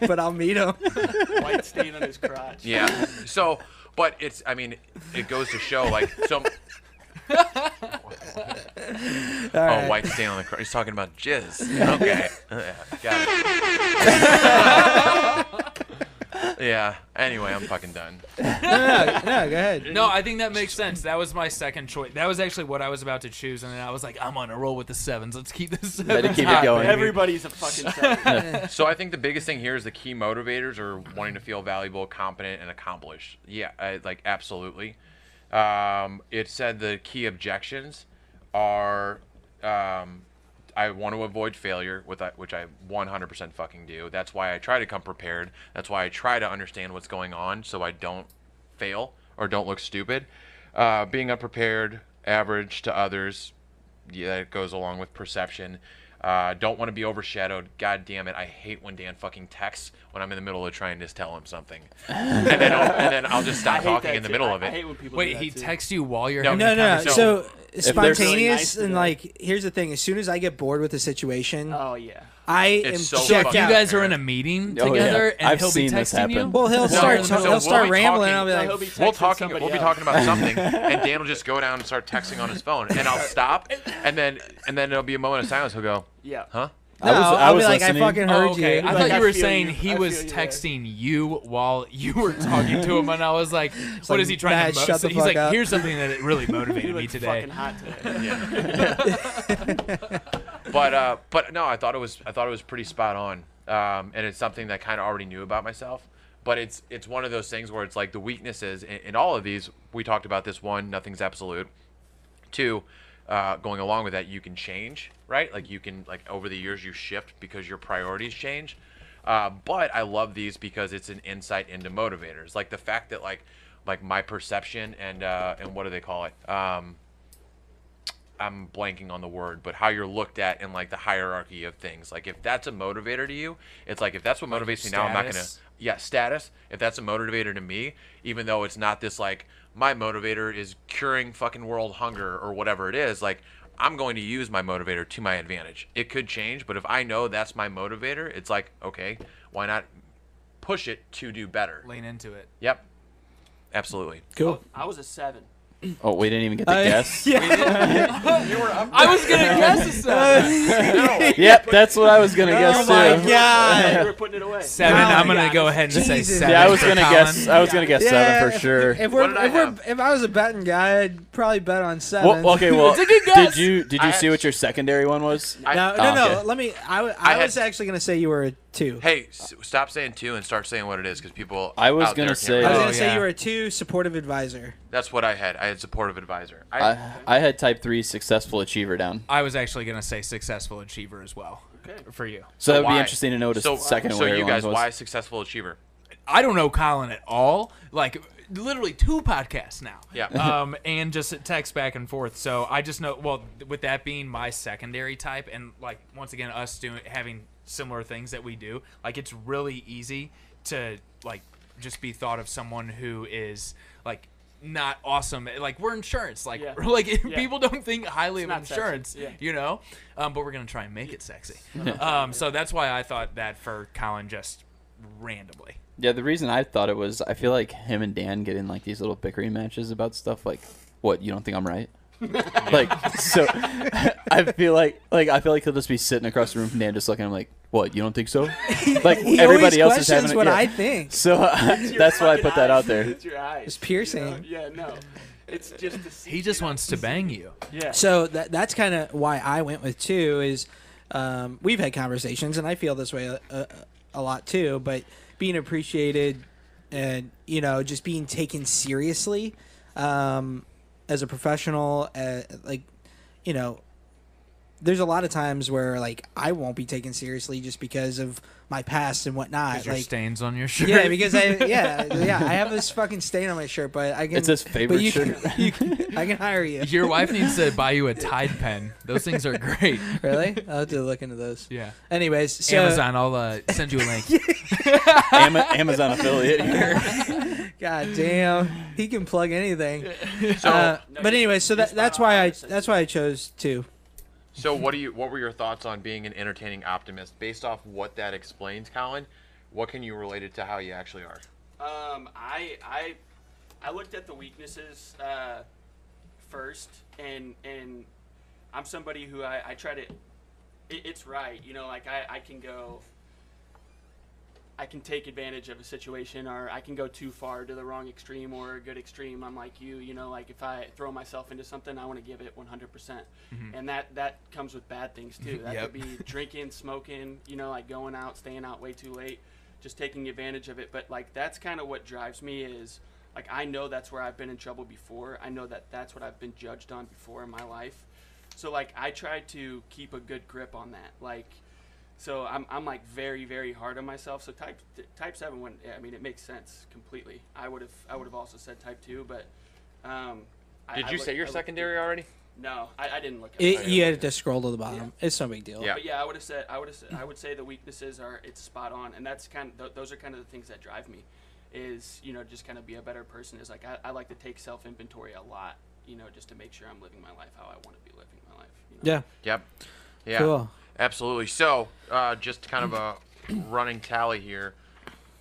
but I'll meet him." White stain on his crotch. Yeah. So, but it's. I mean, it goes to show like so. All Oh, white stain on the car. He's talking about jizz. Okay. Yeah, got it. yeah. Anyway, I'm fucking done. No, no, no, go ahead. No, I think that makes sense. That was my second choice. That was actually what I was about to choose, and then I was like, I'm on a roll with the sevens. Let's keep the sevens. keep it going. Everybody's a fucking seven. So I think the biggest thing here is the key motivators are wanting to feel valuable, competent, and accomplished. Yeah, I, like absolutely. Um, it said the key objections are um, I want to avoid failure, with which I 100% fucking do. That's why I try to come prepared. That's why I try to understand what's going on so I don't fail or don't look stupid. Uh, being unprepared, average to others, yeah, that goes along with perception. Uh, don't want to be overshadowed. God damn it! I hate when Dan fucking texts when I'm in the middle of trying to tell him something, and then I'll, and then I'll just stop talking in the too. middle I- of I hate it. when people do Wait, that he too. texts you while you're No, having No, a no, no. conversation. So they're spontaneous really nice and like, here's the thing: as soon as I get bored with a situation, Oh yeah. I am It's so checked fucking- you guys are in a meeting Oh, yeah. together, and I've he'll be seen this texting you. happen. well, he'll No, start. so he'll we'll start rambling. talking- I'll be like, he'll be We'll talking. We'll be talking about something, and Dan will just go down and start texting on his phone, and I'll stop, and then and then there'll be a moment of silence. He'll go, Yeah. "Huh?" No, I was- I I'll was be like, listening. I fucking heard Oh, okay. you. I Like, thought I you were saying you. he I was feel you, texting you while you were talking to him, and I was like, "What like, is he trying Matt, to?" Mo-? shut so the he's like, up. "Here's something that it really You motivated me today." fucking hot today. but uh, but no, I thought it was I thought it was pretty spot on, um, and it's something that I kind of already knew about myself. But it's it's one of those things where it's like the weaknesses in, in all of these. We talked about this one. Nothing's absolute. Two, uh, going along with that, you can change, right? Like you can like over the years you shift because your priorities change. Uh, but I love these because it's an insight into motivators. Like the fact that like like my perception and uh, and what do they call it? Um, I'm blanking on the word, but how you're looked at in like the hierarchy of things. Like if that's a motivator to you, it's like if that's what motivates me now, I'm not gonna. Yeah, status. If that's a motivator to me, even though it's not this like my motivator is curing fucking world hunger or whatever it is, like I'm going to use my motivator to my advantage. It could change, but if I know that's my motivator, it's like okay, why not push it to do better? Lean into it. Yep, absolutely. Cool. I was a seven. Oh, we didn't even get the Uh, guess. you were up. I was gonna guess a seven. Yep, that's what I was gonna guess Oh my too. god. you were putting it away. Seven. Oh I'm gonna God. go ahead and say seven. Yeah, I was gonna Colin. guess. I was gonna guess seven for sure. If What we're, I if, we're if I was a betting guy, I'd probably bet on seven. Well, okay, well, It's a good guess. did you did I you had- see what your secondary one was? I- No, Oh, no, no. okay. Let me. I had- was actually gonna say you were a two. Hey, s- stop saying two and start saying what it is because people. I was gonna say- read I was. Oh, gonna say yeah. you were a two supportive advisor. That's what I had. I had supportive advisor. I, I I had type three successful achiever down. I was actually gonna say successful achiever as well. Okay. For you. So, that would why? be interesting to know the so, second So you guys, why successful achiever? I don't know Colin at all. Like literally two podcasts now. Yeah. Um, and just text back and forth. So I just know. Well, with that being my secondary type, and like once again us doing having similar things that we do, like it's really easy to like just be thought of someone who is like not awesome like we're insurance like Yeah. like Yeah. people don't think highly It's of insurance Yeah. you know um, but we're gonna try and make it sexy um, so that's why i thought that for colin just randomly Yeah, the reason I thought it was I feel like him and Dan get in like these little bickering matches about stuff like, what you don't think I'm right? like so, I feel like like I feel like he'll just be sitting across the room from Dan, just looking at him like, what you don't think so? Like He everybody else always is having questions a- what yeah. I think. So It's your that's why I fucking put that eyes. out there. It's your eyes. It's piercing. you know? Yeah, no. It's just to see. he just you wants to bang you Yeah. So that that's kind of why I went with two. Is um, we've had conversations, and I feel this way a, a, a lot too. But being appreciated, and you know, just being taken seriously um, as a professional, uh, like you know, there's a lot of times where like I won't be taken seriously just because of my past and whatnot. Your Like, stains on your shirt. yeah, because I yeah yeah I have this fucking stain on my shirt, but I can. It's his favorite you shirt. Can, you I can hire you. your wife needs to buy you a Tide pen. Those things are great. Really? I'll have to look into those. Yeah. Anyways, so Amazon, I'll uh, send you a link. Ama- Amazon affiliate here. God damn, he can plug anything. So, Uh, No, but anyway, so that, that's why I I that's why I chose two. So what do you? What were your thoughts on being an entertaining optimist? Based off what that explains, Colin, what can you relate it to how you actually are? Um, I I I looked at the weaknesses uh, first, and and I'm somebody who I, I try to. It, it's right, you know, like I I can go. I can take advantage of a situation, or I can go too far to the wrong extreme or a good extreme. I'm like you, you know, like if I throw myself into something, I want to give it 100, percent mm-hmm. and that that comes with bad things too. That Yep. could be drinking, smoking, you know, like going out, staying out way too late, just taking advantage of it. But like that's kind of what drives me is like I know that's where I've been in trouble before. I know that that's what I've been judged on before in my life. So like I try to keep a good grip on that. Like so I'm, I'm like very very hard on myself. So type type seven when I mean it makes sense completely. I would have I would have also said type two, but um, Did I you look- say your I looked secondary already? No, I, I didn't look at It, it. you had to scroll to the bottom. It's no big deal. Yeah. But yeah, I would have said I would have said, I would say the weaknesses are it's spot on, and that's kind of th- those are kind of the things that drive me, is you know just kind of be a better person. Is like I, I like to take self inventory a lot, you know, just to make sure I'm living my life how I want to be living my life. You know? Yeah. Yep. Yeah. Cool. Absolutely. So, uh, just kind of a running tally here.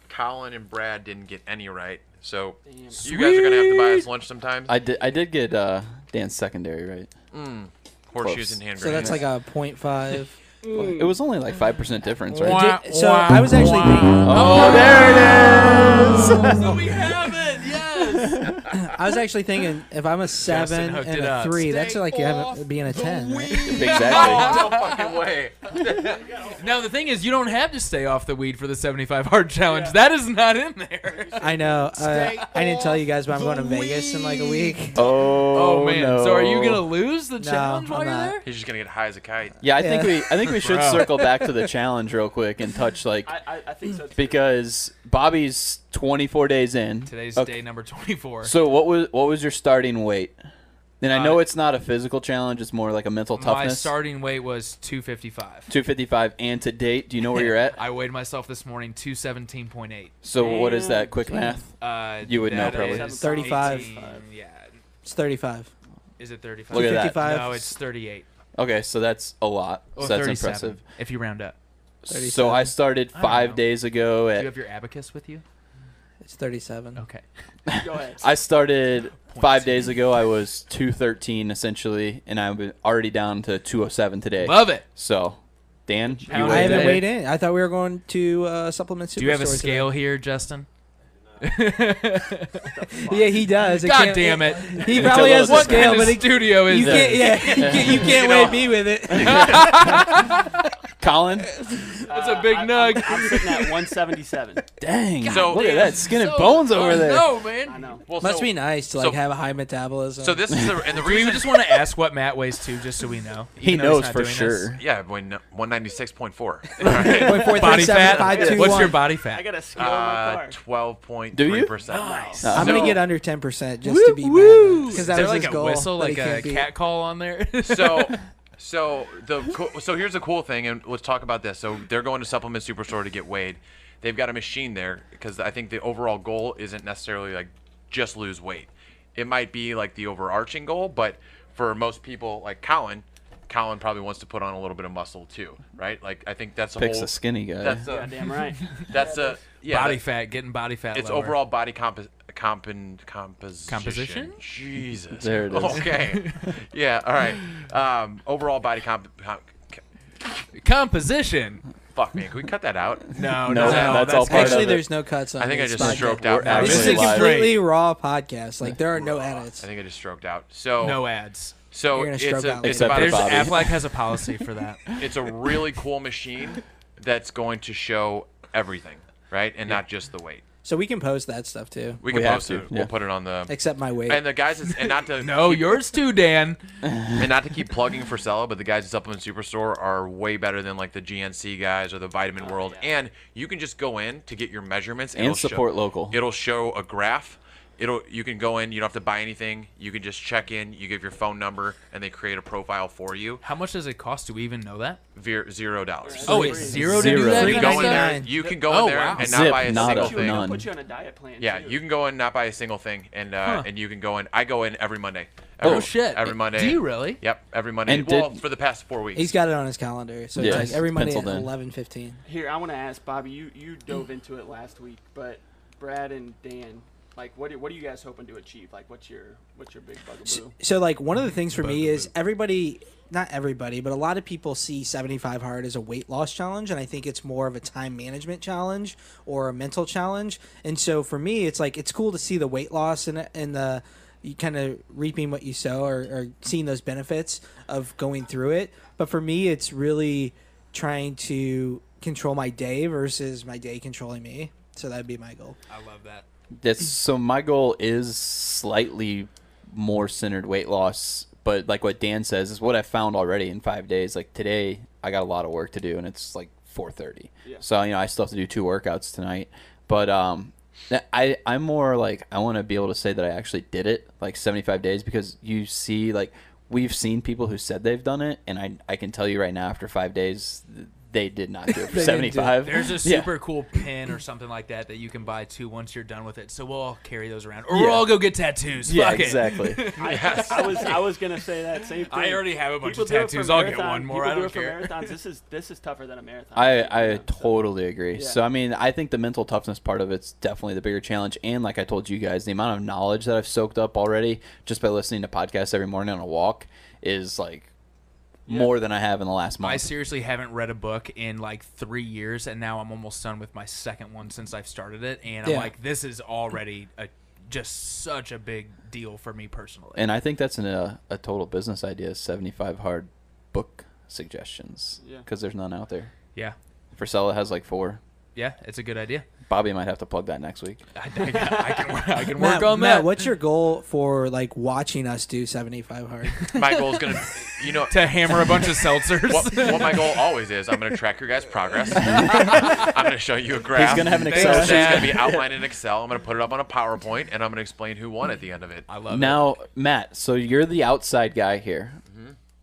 Colin and Brad didn't get any right. So, Damn. you guys are gonna have to buy us lunch sometime. I did I did get uh, Dan's secondary right. Mm. Horseshoes Close. and hand So grenades. that's like a point 0.5. It was only like five percent difference, right? Wah, Did- so wah, I was actually wah. thinking- Oh, there it is. so we have it. Yes. I was actually thinking if I'm a seven hooked and it a up. three, that's Stay like you have off being a ten. Right? exactly. no fucking way. now the thing is, you don't have to stay off the weed for the 75 hard challenge. That is not in there. I know. Uh, Stay I didn't tell you guys, but I'm going to the Vegas in like a week. Oh, Oh, man. no. So are you gonna lose the No, challenge while I'm you're not. there? He's just gonna get high as a kite. Yeah, I think Yeah. we I think we should Bro. circle back to the challenge real quick and touch like I, I, I think so too. because Bobby's 24 days in. Today's Okay. day number 24. So what was what was your starting weight? And I know Uh, it's not a physical challenge; it's more like a mental toughness. my toughness. starting weight was 255. 255, and to date, do you know where you're at? I weighed myself this morning 217.8. So what is that? Quick math. Uh, You would know probably. 35. yeah. It's 35. Is it 35? Look at that. No, it's 38. Okay, so that's a lot. Or so that's impressive. If you round up. So I started five know. days ago Do you have your abacus with you? It's 37. Okay. Go ahead. I started five days ago. I was 213 essentially, and I'm already down to 207 today. Love it. So, Dan, you I weighed haven't in? weighed in. I thought we were going to uh, supplement. Do you have a Superstore scale here, Justin? Today. Yeah, he does. It God can't- it. He It's probably has a What scale, kind but of he, studio is you this? can't. Yeah, you can't, you can't You weigh know- me with it. Colin, That's a big Uh, I- nug. I'm, I'm sitting at 177. dang, So- look at that skin and bones over there. No man. I know. Well, Must so, be nice to so- like have a high metabolism. So this is the and the Do we just want to ask what Matt weighs too, just so we know? He Even though he's knows for sure. this? yeah, when 196.4. Point four three Body fat. What's your body fat? I got a scale in my Uh, car. 12.3 Do you? percent. Nice. No. I'm So- gonna get under 10 percent just Woo, to be woo. because Is there was like his a goal. whistle, but he like a can't beat. cat call on there? so so the co- so here's the cool thing and let's talk about this so they're going to supplement superstore to get weighed they've got a machine there because i think the overall goal isn't necessarily like just lose weight it might be like the overarching goal but for most people like colin colin probably wants to put on a little bit of muscle too right like i think that's a Picks whole a skinny guy. that's a Goddamn right. that's a yeah body that- fat, getting body fat. it's lower. overall body comp- compon- composition. Composition? Jesus. There it is. Okay. yeah. All right. Um, overall body comp. comp composition. fuck me. Can we cut that out? No, No, no, no, that's all part of Actually, it. there's no cuts on I think I just podcast. stroked out. This is a completely raw podcast. Like there are no edits. I think I just stroked out. So no ads. So it's stroke a, out it's later. about There's Bobby. Aflac has a policy for that. it's a really cool machine that's going to show everything, right? And not just the weight. So we can post that stuff too, We We can have post it. yeah. We'll put it on the except my weight. and the guys is- and not to No, keep- yours too, Dan. and not to keep plugging Frisella, but the guys at Supplement Superstore are way better than like the GNC guys or the Vitamin oh, World. And you can just go in to get your measurements And it'll support show, local. It'll show a graph. It'll you can go in. You don't have to buy anything. You can just check in. You give your phone number, and they create a profile for you. How much does it cost? Do we even know that? Veer, zero dollars. Oh, Free. it's zero Zero. you kind go in there. $99. You can go Oh, in there wow. and Zip, not buy a nada, single Put thing. none. put you on a diet plan. Yeah, too. you can go in, not buy a single thing, and uh, Huh. and you can go in. I go in every Monday. Oh shit! Every Monday. Do you really? Yep, every Monday. And well, did- for the past four weeks. He's got it on his calendar, so Yeah, it's it's like every Monday at penciled in. eleven fifteen. Here, I want to ask Bobby. You you dove into it last week, but Brad and Dan, like, what do, what are you guys hoping to achieve? Like, what's your what's your big bugaboo? So like one of the things for me is everybody not everybody, but a lot of people see 75 hard as a weight loss challenge and I think it's more of a time management challenge or a mental challenge. And so for me it's like it's cool to see the weight loss and and the you kind of reaping what you sow or, or seeing those benefits of going through it. But for me it's really trying to control my day versus my day controlling me. So that'd be my goal. I love that. That's so my goal is slightly more centered weight loss, but like what Dan says is what I found already in five days. Like today, I got a lot of work to do, and it's like four thirty. Yeah. So you know, I still have to do two workouts tonight, but um, I I'm more like I want to be able to say that I actually did it like seventy five days because you see like we've seen people who said they've done it, and I I can tell you right now after five days. Th- They did not do it for didn't do it. seventy five. There's a Yeah. super cool pin or something like that that you can buy too once you're done with it. So we'll all carry those around, or Yeah. we'll all go get tattoos. Yeah, Fuck it. exactly. I, I was I was gonna say that same thing. I already have a bunch People of do tattoos. I'll get marathon- one more. people I do don't it for care. Marathons. This is this is tougher than a marathon. I, you I know, so- totally agree. Yeah. So I mean, I think the mental toughness part of it's definitely the bigger challenge, and like I told you guys, the amount of knowledge that I've soaked up already just by listening to podcasts every morning on a walk is like more than I have in the last month. I seriously haven't read a book in like three years, and now I'm almost done with my second one since I've started it. And I'm Yeah. like, this is already a just such a big deal for me personally. And I think that's an, a, a total business idea. Seventy five hard book suggestions Yeah. because there's none out there. yeah, Frisella has like four. Yeah, it's a good idea. Bobby might have to plug that next week. I, I, I can I can Matt, work on Matt, that. what's your goal for like watching us do 75 hard? My goal is gonna, you know, to hammer a bunch of seltzers. what, what my goal always is. I'm gonna track your guys' progress. I'm gonna show you a graph. He's gonna have an Thanks, Excel It's sheet. Dad. gonna be outlined in Excel. I'm gonna put it up on a PowerPoint, and I'm gonna explain who won at the end of it. I love it. Now, Matt, so you're the outside guy here.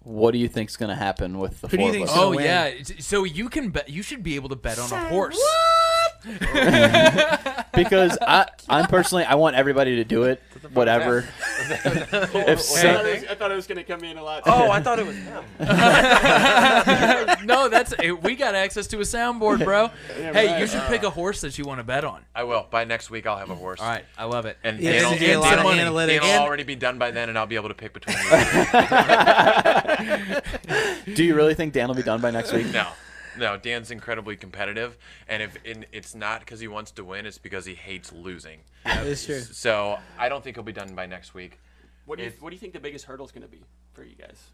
What do you think's going to happen with the Who do four you of think's us? gonna Oh win. yeah, so you can bet. You should be able to bet on a horse. because I, I'm personally, I want everybody to do it. Whatever. if I, thought it was, I thought it was going to come in a lot. Oh, I thought it was him. no, that's eh, we got access to a soundboard, bro. Yeah, hey, right. you should pick a horse that you want to bet on. I will. By next week, I'll have a horse. All right, I love it. And Yeah, Dan so will, you get a lot Dan of will- analytics. Dan will already be done by then, and I'll be able to pick between you. do you really think Dan will be done by next week? no, no. Dan's incredibly competitive, and if and it's not because he wants to win, it's because he hates losing. It's true. So I don't think he'll be done by next week. What do you If- What do you think the biggest hurdle is going to be for you guys?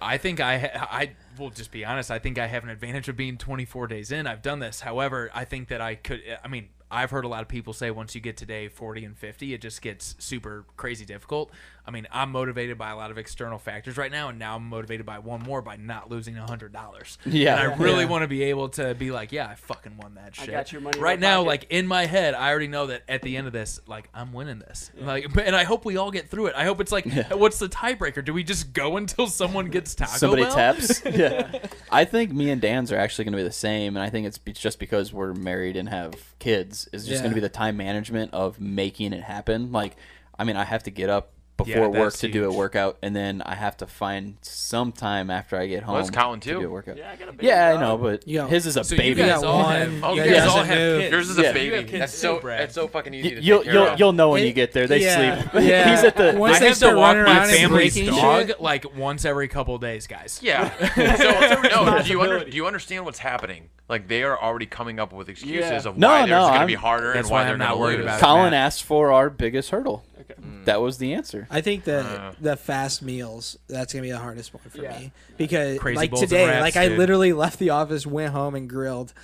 I think I I will just be honest. I think I have an advantage of being 24 days in. I've done this. However, I think that I could. I mean, I've heard a lot of people say once you get to day 40 and 50, it just gets super crazy difficult. I mean, I'm motivated by a lot of external factors right now, and now I'm motivated by one more by not losing a hundred dollars. Yeah. and I really Yeah. want to be able to be like, yeah, I fucking won that shit. I got your money right now. pocket. Like in my head, I already know that at the end of this, like I'm winning this. Like, and I hope we all get through it. I hope it's like, what's the tiebreaker? Do we just go until someone gets Taco Somebody Bell? taps. yeah. I think me and Dan's are actually going to be the same, and I think it's be- just because we're married and have kids is just Yeah. going to be the time management of making it happen. Like, I mean, I have to get up Yeah, before work that's to do a workout, and then I have to find some time after I get home. Well, that's Colin, to too. do a workout. Yeah, I got a big Yeah, I know, but Yo. his is a So you baby. guys all one. have. Oh, you you guys guys all doesn't have kids. Yours is a baby. You have kids That's so. Brad. That's so fucking easy to You'll take care you'll of. you'll know when It- you get there. They yeah, sleep. yeah. He's at the. Once I they have to walk my family's dog shit- like once every couple days, guys. Yeah. so, no, do you under, do you understand what's happening? Like they are already coming up with excuses Yeah. of No, why no, there's going to I'm- be harder That's and why why they're I'm not going to worried lose. about it. Colin Matt. asked for our biggest hurdle. Okay. That was the answer. I think the Uh. the fast meals that's gonna be the hardest one for Yeah. me because Crazy like bowls of today, wraps, like I dude. literally left the office, went home, and grilled.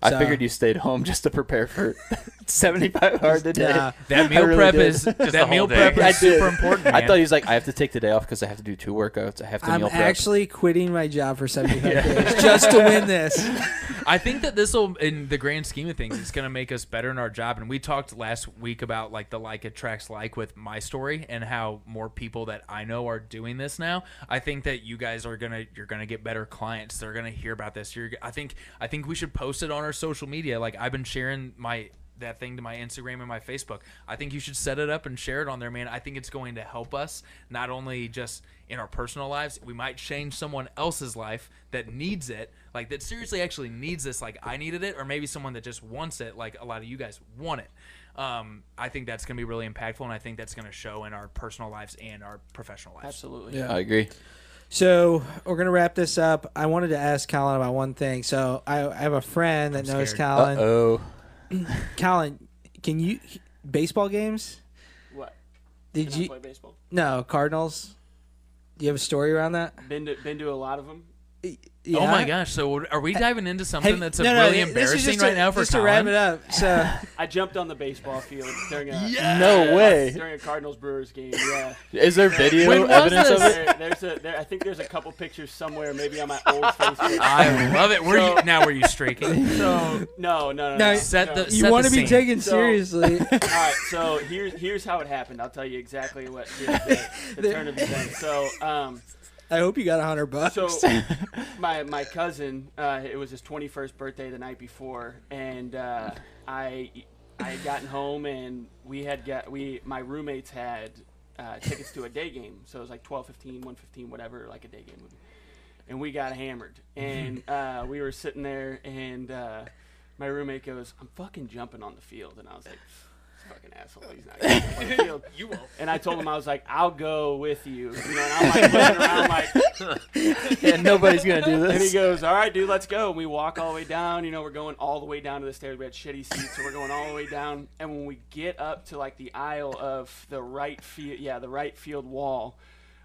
I So- figured you stayed home just to prepare for 75 hard today. Yeah. That meal really prep did. is that meal whole day. prep is super important. I thought he was like, I have to take the day off because I have to do two workouts. I have to I'm meal prep. actually quitting my job for 75 days just to win this. I think that this will, in the grand scheme of things, it's going to make us better in our job. And we talked last week about like the like attracts like with my story and how more people that I know are doing this now. I think that you guys are gonna you're gonna get better clients. They're gonna hear about this. You're, I think I think we should post it on our social media. Like I've been sharing my that thing to my Instagram and my Facebook. I think you should set it up and share it on there, man. I think it's going to help us not only just in our personal lives, we might change someone else's life that needs it, like that seriously actually needs this, like I needed it, or maybe someone that just wants it, like a lot of you guys want it. Um, I think that's going to be really impactful, and I think that's going to show in our personal lives and our professional lives. Absolutely. Yeah. I agree. So we're gonna wrap this up. I wanted to ask Colin about one thing. So I, I have a friend that I'm knows scared. Colin. oh. Colin, can you baseball games? What? Did Can I you play baseball? no Cardinals? Do you have a story around that? Been to been to a lot of them. Yeah. Oh my gosh! So are we diving into something Have- that's no, no, really this is embarrassing right to- now for just Colin? to wrap it up. So I jumped on the baseball field during a No way. during a Cardinals Brewers game. Yeah. Is there video When evidence of it? There, there's a there, I think there's a couple pictures somewhere, maybe on my old Facebook. I love it. Were So- you now? Were you streaking? So no, no, no. No, no, Set no. the- you Set want to be taken So- seriously. All right, so here's here's how it happened. I'll tell you exactly what the, the, the turn of events. So, um, I hope you got a hundred bucks. so my my cousin, uh, it was his 21st birthday the night before, and uh, I I had gotten home and we had got we my roommates had uh, tickets to a day game, so it was like 12:15, 1:15, whatever, like a day game movie, and we got hammered, and uh, we were sitting there, and uh, my roommate goes, "I'm fucking jumping on the field," and I was like. "This Fucking asshole! He's not gonna jump the field. You won't. And I told him I was like, "I'll go with you," you know. And I'm like looking around, like, Yeah, nobody's gonna do this. and he goes, "All right, dude, let's go." And we walk all the way down. You know, we're going all the way down to the stairs. We had shitty seats, so we're going all the way down. And when we get up to like the aisle of the right field, yeah, the right field wall,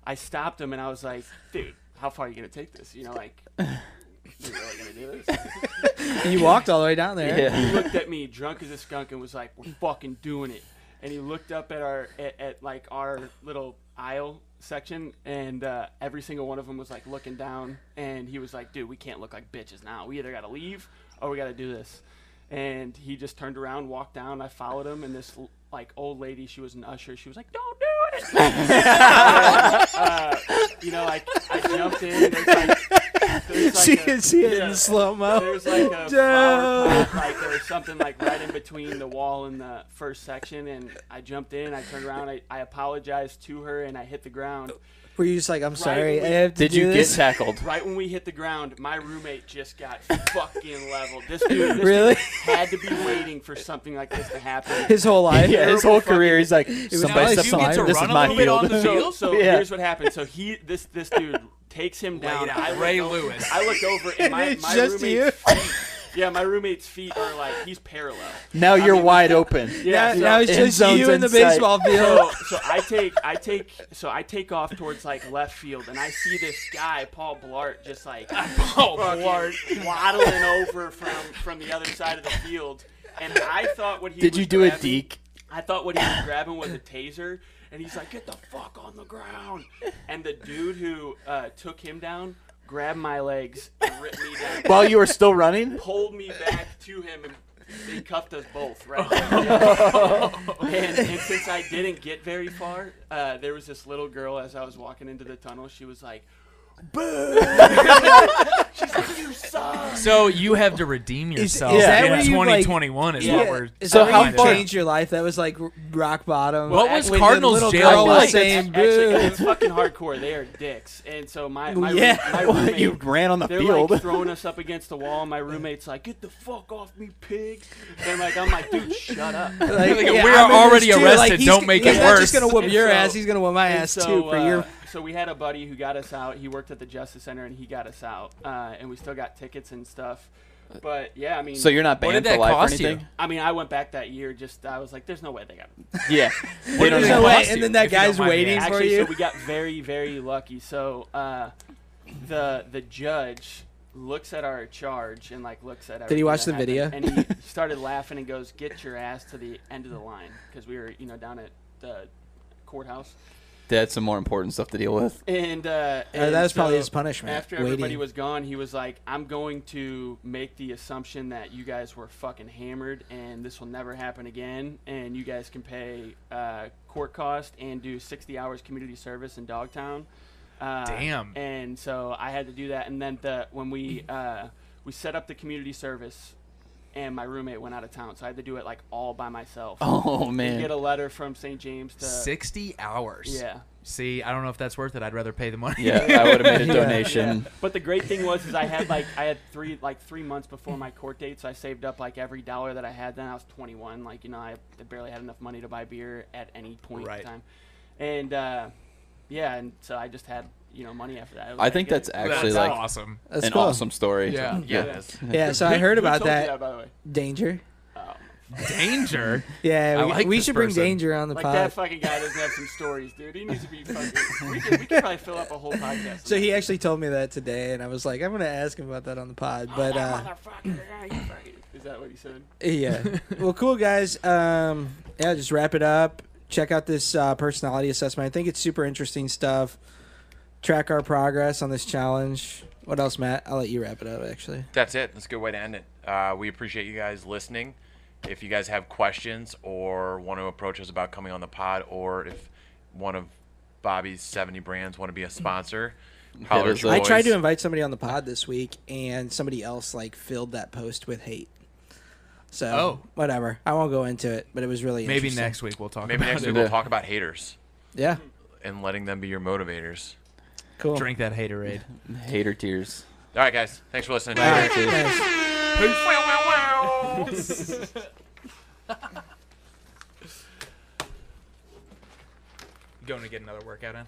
I stopped him and I was like, "Dude, how far are you gonna take this?" You know, like. Really gonna do this?" And you walked all the way down there. Yeah. he looked at me drunk as a skunk and was like, "We're fucking doing it." And he looked up at our at, at like our little aisle section, and uh, every single one of them was like looking down, and he was like, "Dude, we can't look like bitches now. We either gotta leave or we gotta do this." And he just turned around, walked down. I followed him, and this like old lady, she was an usher. She was like, "Don't do it." uh, you know, like I jumped in. There's like, there's like she a- can see it yeah. in slow mo. there's like a flower pot, like or something like right in between the wall and the first section, and I jumped in. I turned around. I, I apologized to her, and I hit the ground. Were you just like, I'm sorry, I we- have to Did do you this? get tackled? Right when we hit the ground, my roommate just got fucking leveled. This dude, this Really? dude had to be waiting for something like this to happen. His whole life. Yeah, his whole career, he's like, was somebody steps on get to This is run a my little bit on field. the so, field? so Yeah. here's what happened. So he, this this dude takes him down. I Ray over- Lewis. I look over, and my, It's my just you. roommate's feet. Yeah, my roommate's feet are like he's parallel. Now you're mean, wide open. Yeah, now, so- now it's just zone's you in the in sight. baseball field. so, so I take I take so I take off towards like left field and I see this guy Paul Blart just like Paul Blart. waddling over from from the other side of the field and I thought what he Did was you do a grabbing- deke? I thought what he was grabbing was a taser and he's like get the fuck on the ground and the dude who uh, took him down grabbed my legs and ripped me down While you were still running? pulled me back to him and they cuffed us both right there. and, and since I didn't get very far, uh, there was this little girl as I was walking into the tunnel. She was like, "Boo!" She's like, "You suck." So you have to redeem yourself is that in where you, like- 2021 is Yeah. what we're Is So that how how you far- changed your life? That was like r- rock bottom. What was When the Cardinals little jail girl was like? saying Actually, boo. it's fucking hardcore. They are dicks, and so my my, room- Yeah. my What, roommate. you ran on the they're field. like throwing us up against the wall. and My roommate's like, "Get the fuck off me, pig!" And like, I'm like, "Dude, shut up." Like, Like, yeah, we I'm are in this already arrested, Like, he's- don't make he's it not just worse. gonna whoop And your so- ass. He's gonna whoop my And ass so, too for uh, your. So we had a buddy who got us out. He worked at the Justice Center, and he got us out. Uh, and we still got tickets and stuff. But yeah, I mean, so you're not What banned did for that life or cost you? I mean, I went back that year. Just I was like, "There's no way they got." Me. Yeah. What They don't No way. And then that if you don't guy's waiting asking? for Actually, you. so we got very, very lucky. So uh, the the judge looks at our charge and like looks at. Did he watch that the video? And he started laughing and goes, "Get your ass to the end of the line," because we were, you know, down at the courthouse. They had some more important stuff to deal with. And, uh, Uh, and that was probably his punishment. After everybody waiting. was gone, he was like, "I'm going to make the assumption that you guys were fucking hammered, and this will never happen again, and you guys can pay uh, court cost and do 60 hours community service in Dogtown." Uh, Damn. And so I had to do that, and then the when we uh, we set up the community service, and my roommate went out of town, so I had to do it like all by myself. Oh And man. Get a letter from St. James to 60 hours. yeah. See, I don't know if that's worth it. I'd rather pay the money. Yeah, I would have made a Yeah. donation. But the great thing was, is I had like I had three like three months before my court date, so I saved up like every dollar that I had. Then I was 21, like you know I barely had enough money to buy beer at any point Right. in time, and uh, yeah, and so I just had you know money after that. I like, think that's actually That's like awesome. That's an cool. awesome story. Yeah. Yeah, Yeah. Yeah, so I heard about told you that. by the way. Danger. Oh. Danger. Yeah, we, like we this should bring danger on the Like pod. that fucking guy doesn't have some stories, dude. He needs to be fucking. We could, we could probably fill up a whole podcast. So he actually told me that today, and I was like, I'm gonna ask him about that on the pod. But uh, Motherfucker, yeah, you fucking- is that what he said? yeah, well, cool guys. Um, yeah, just wrap it up. Check out this uh, personality assessment. I think it's super interesting stuff. Track our progress on this challenge. What else, Matt? I'll let you wrap it up. Actually, That's it. That's a good way to end it. Uh, we appreciate you guys listening. If you guys have questions or want to approach us about coming on the pod, or if one of Bobby's 70 brands want to be a sponsor, holler at your up. I tried to invite somebody on the pod this week, and somebody else like filled that post with hate. So Oh. whatever. I won't go into it, but it was really Maybe interesting. next week we'll talk Maybe about next it. week we'll talk about haters Yeah, and letting them be your motivators. Cool. Drink that haterade. Hater tears. All right, guys. Thanks for listening. All right, Cheers. thanks. Going to get another workout in.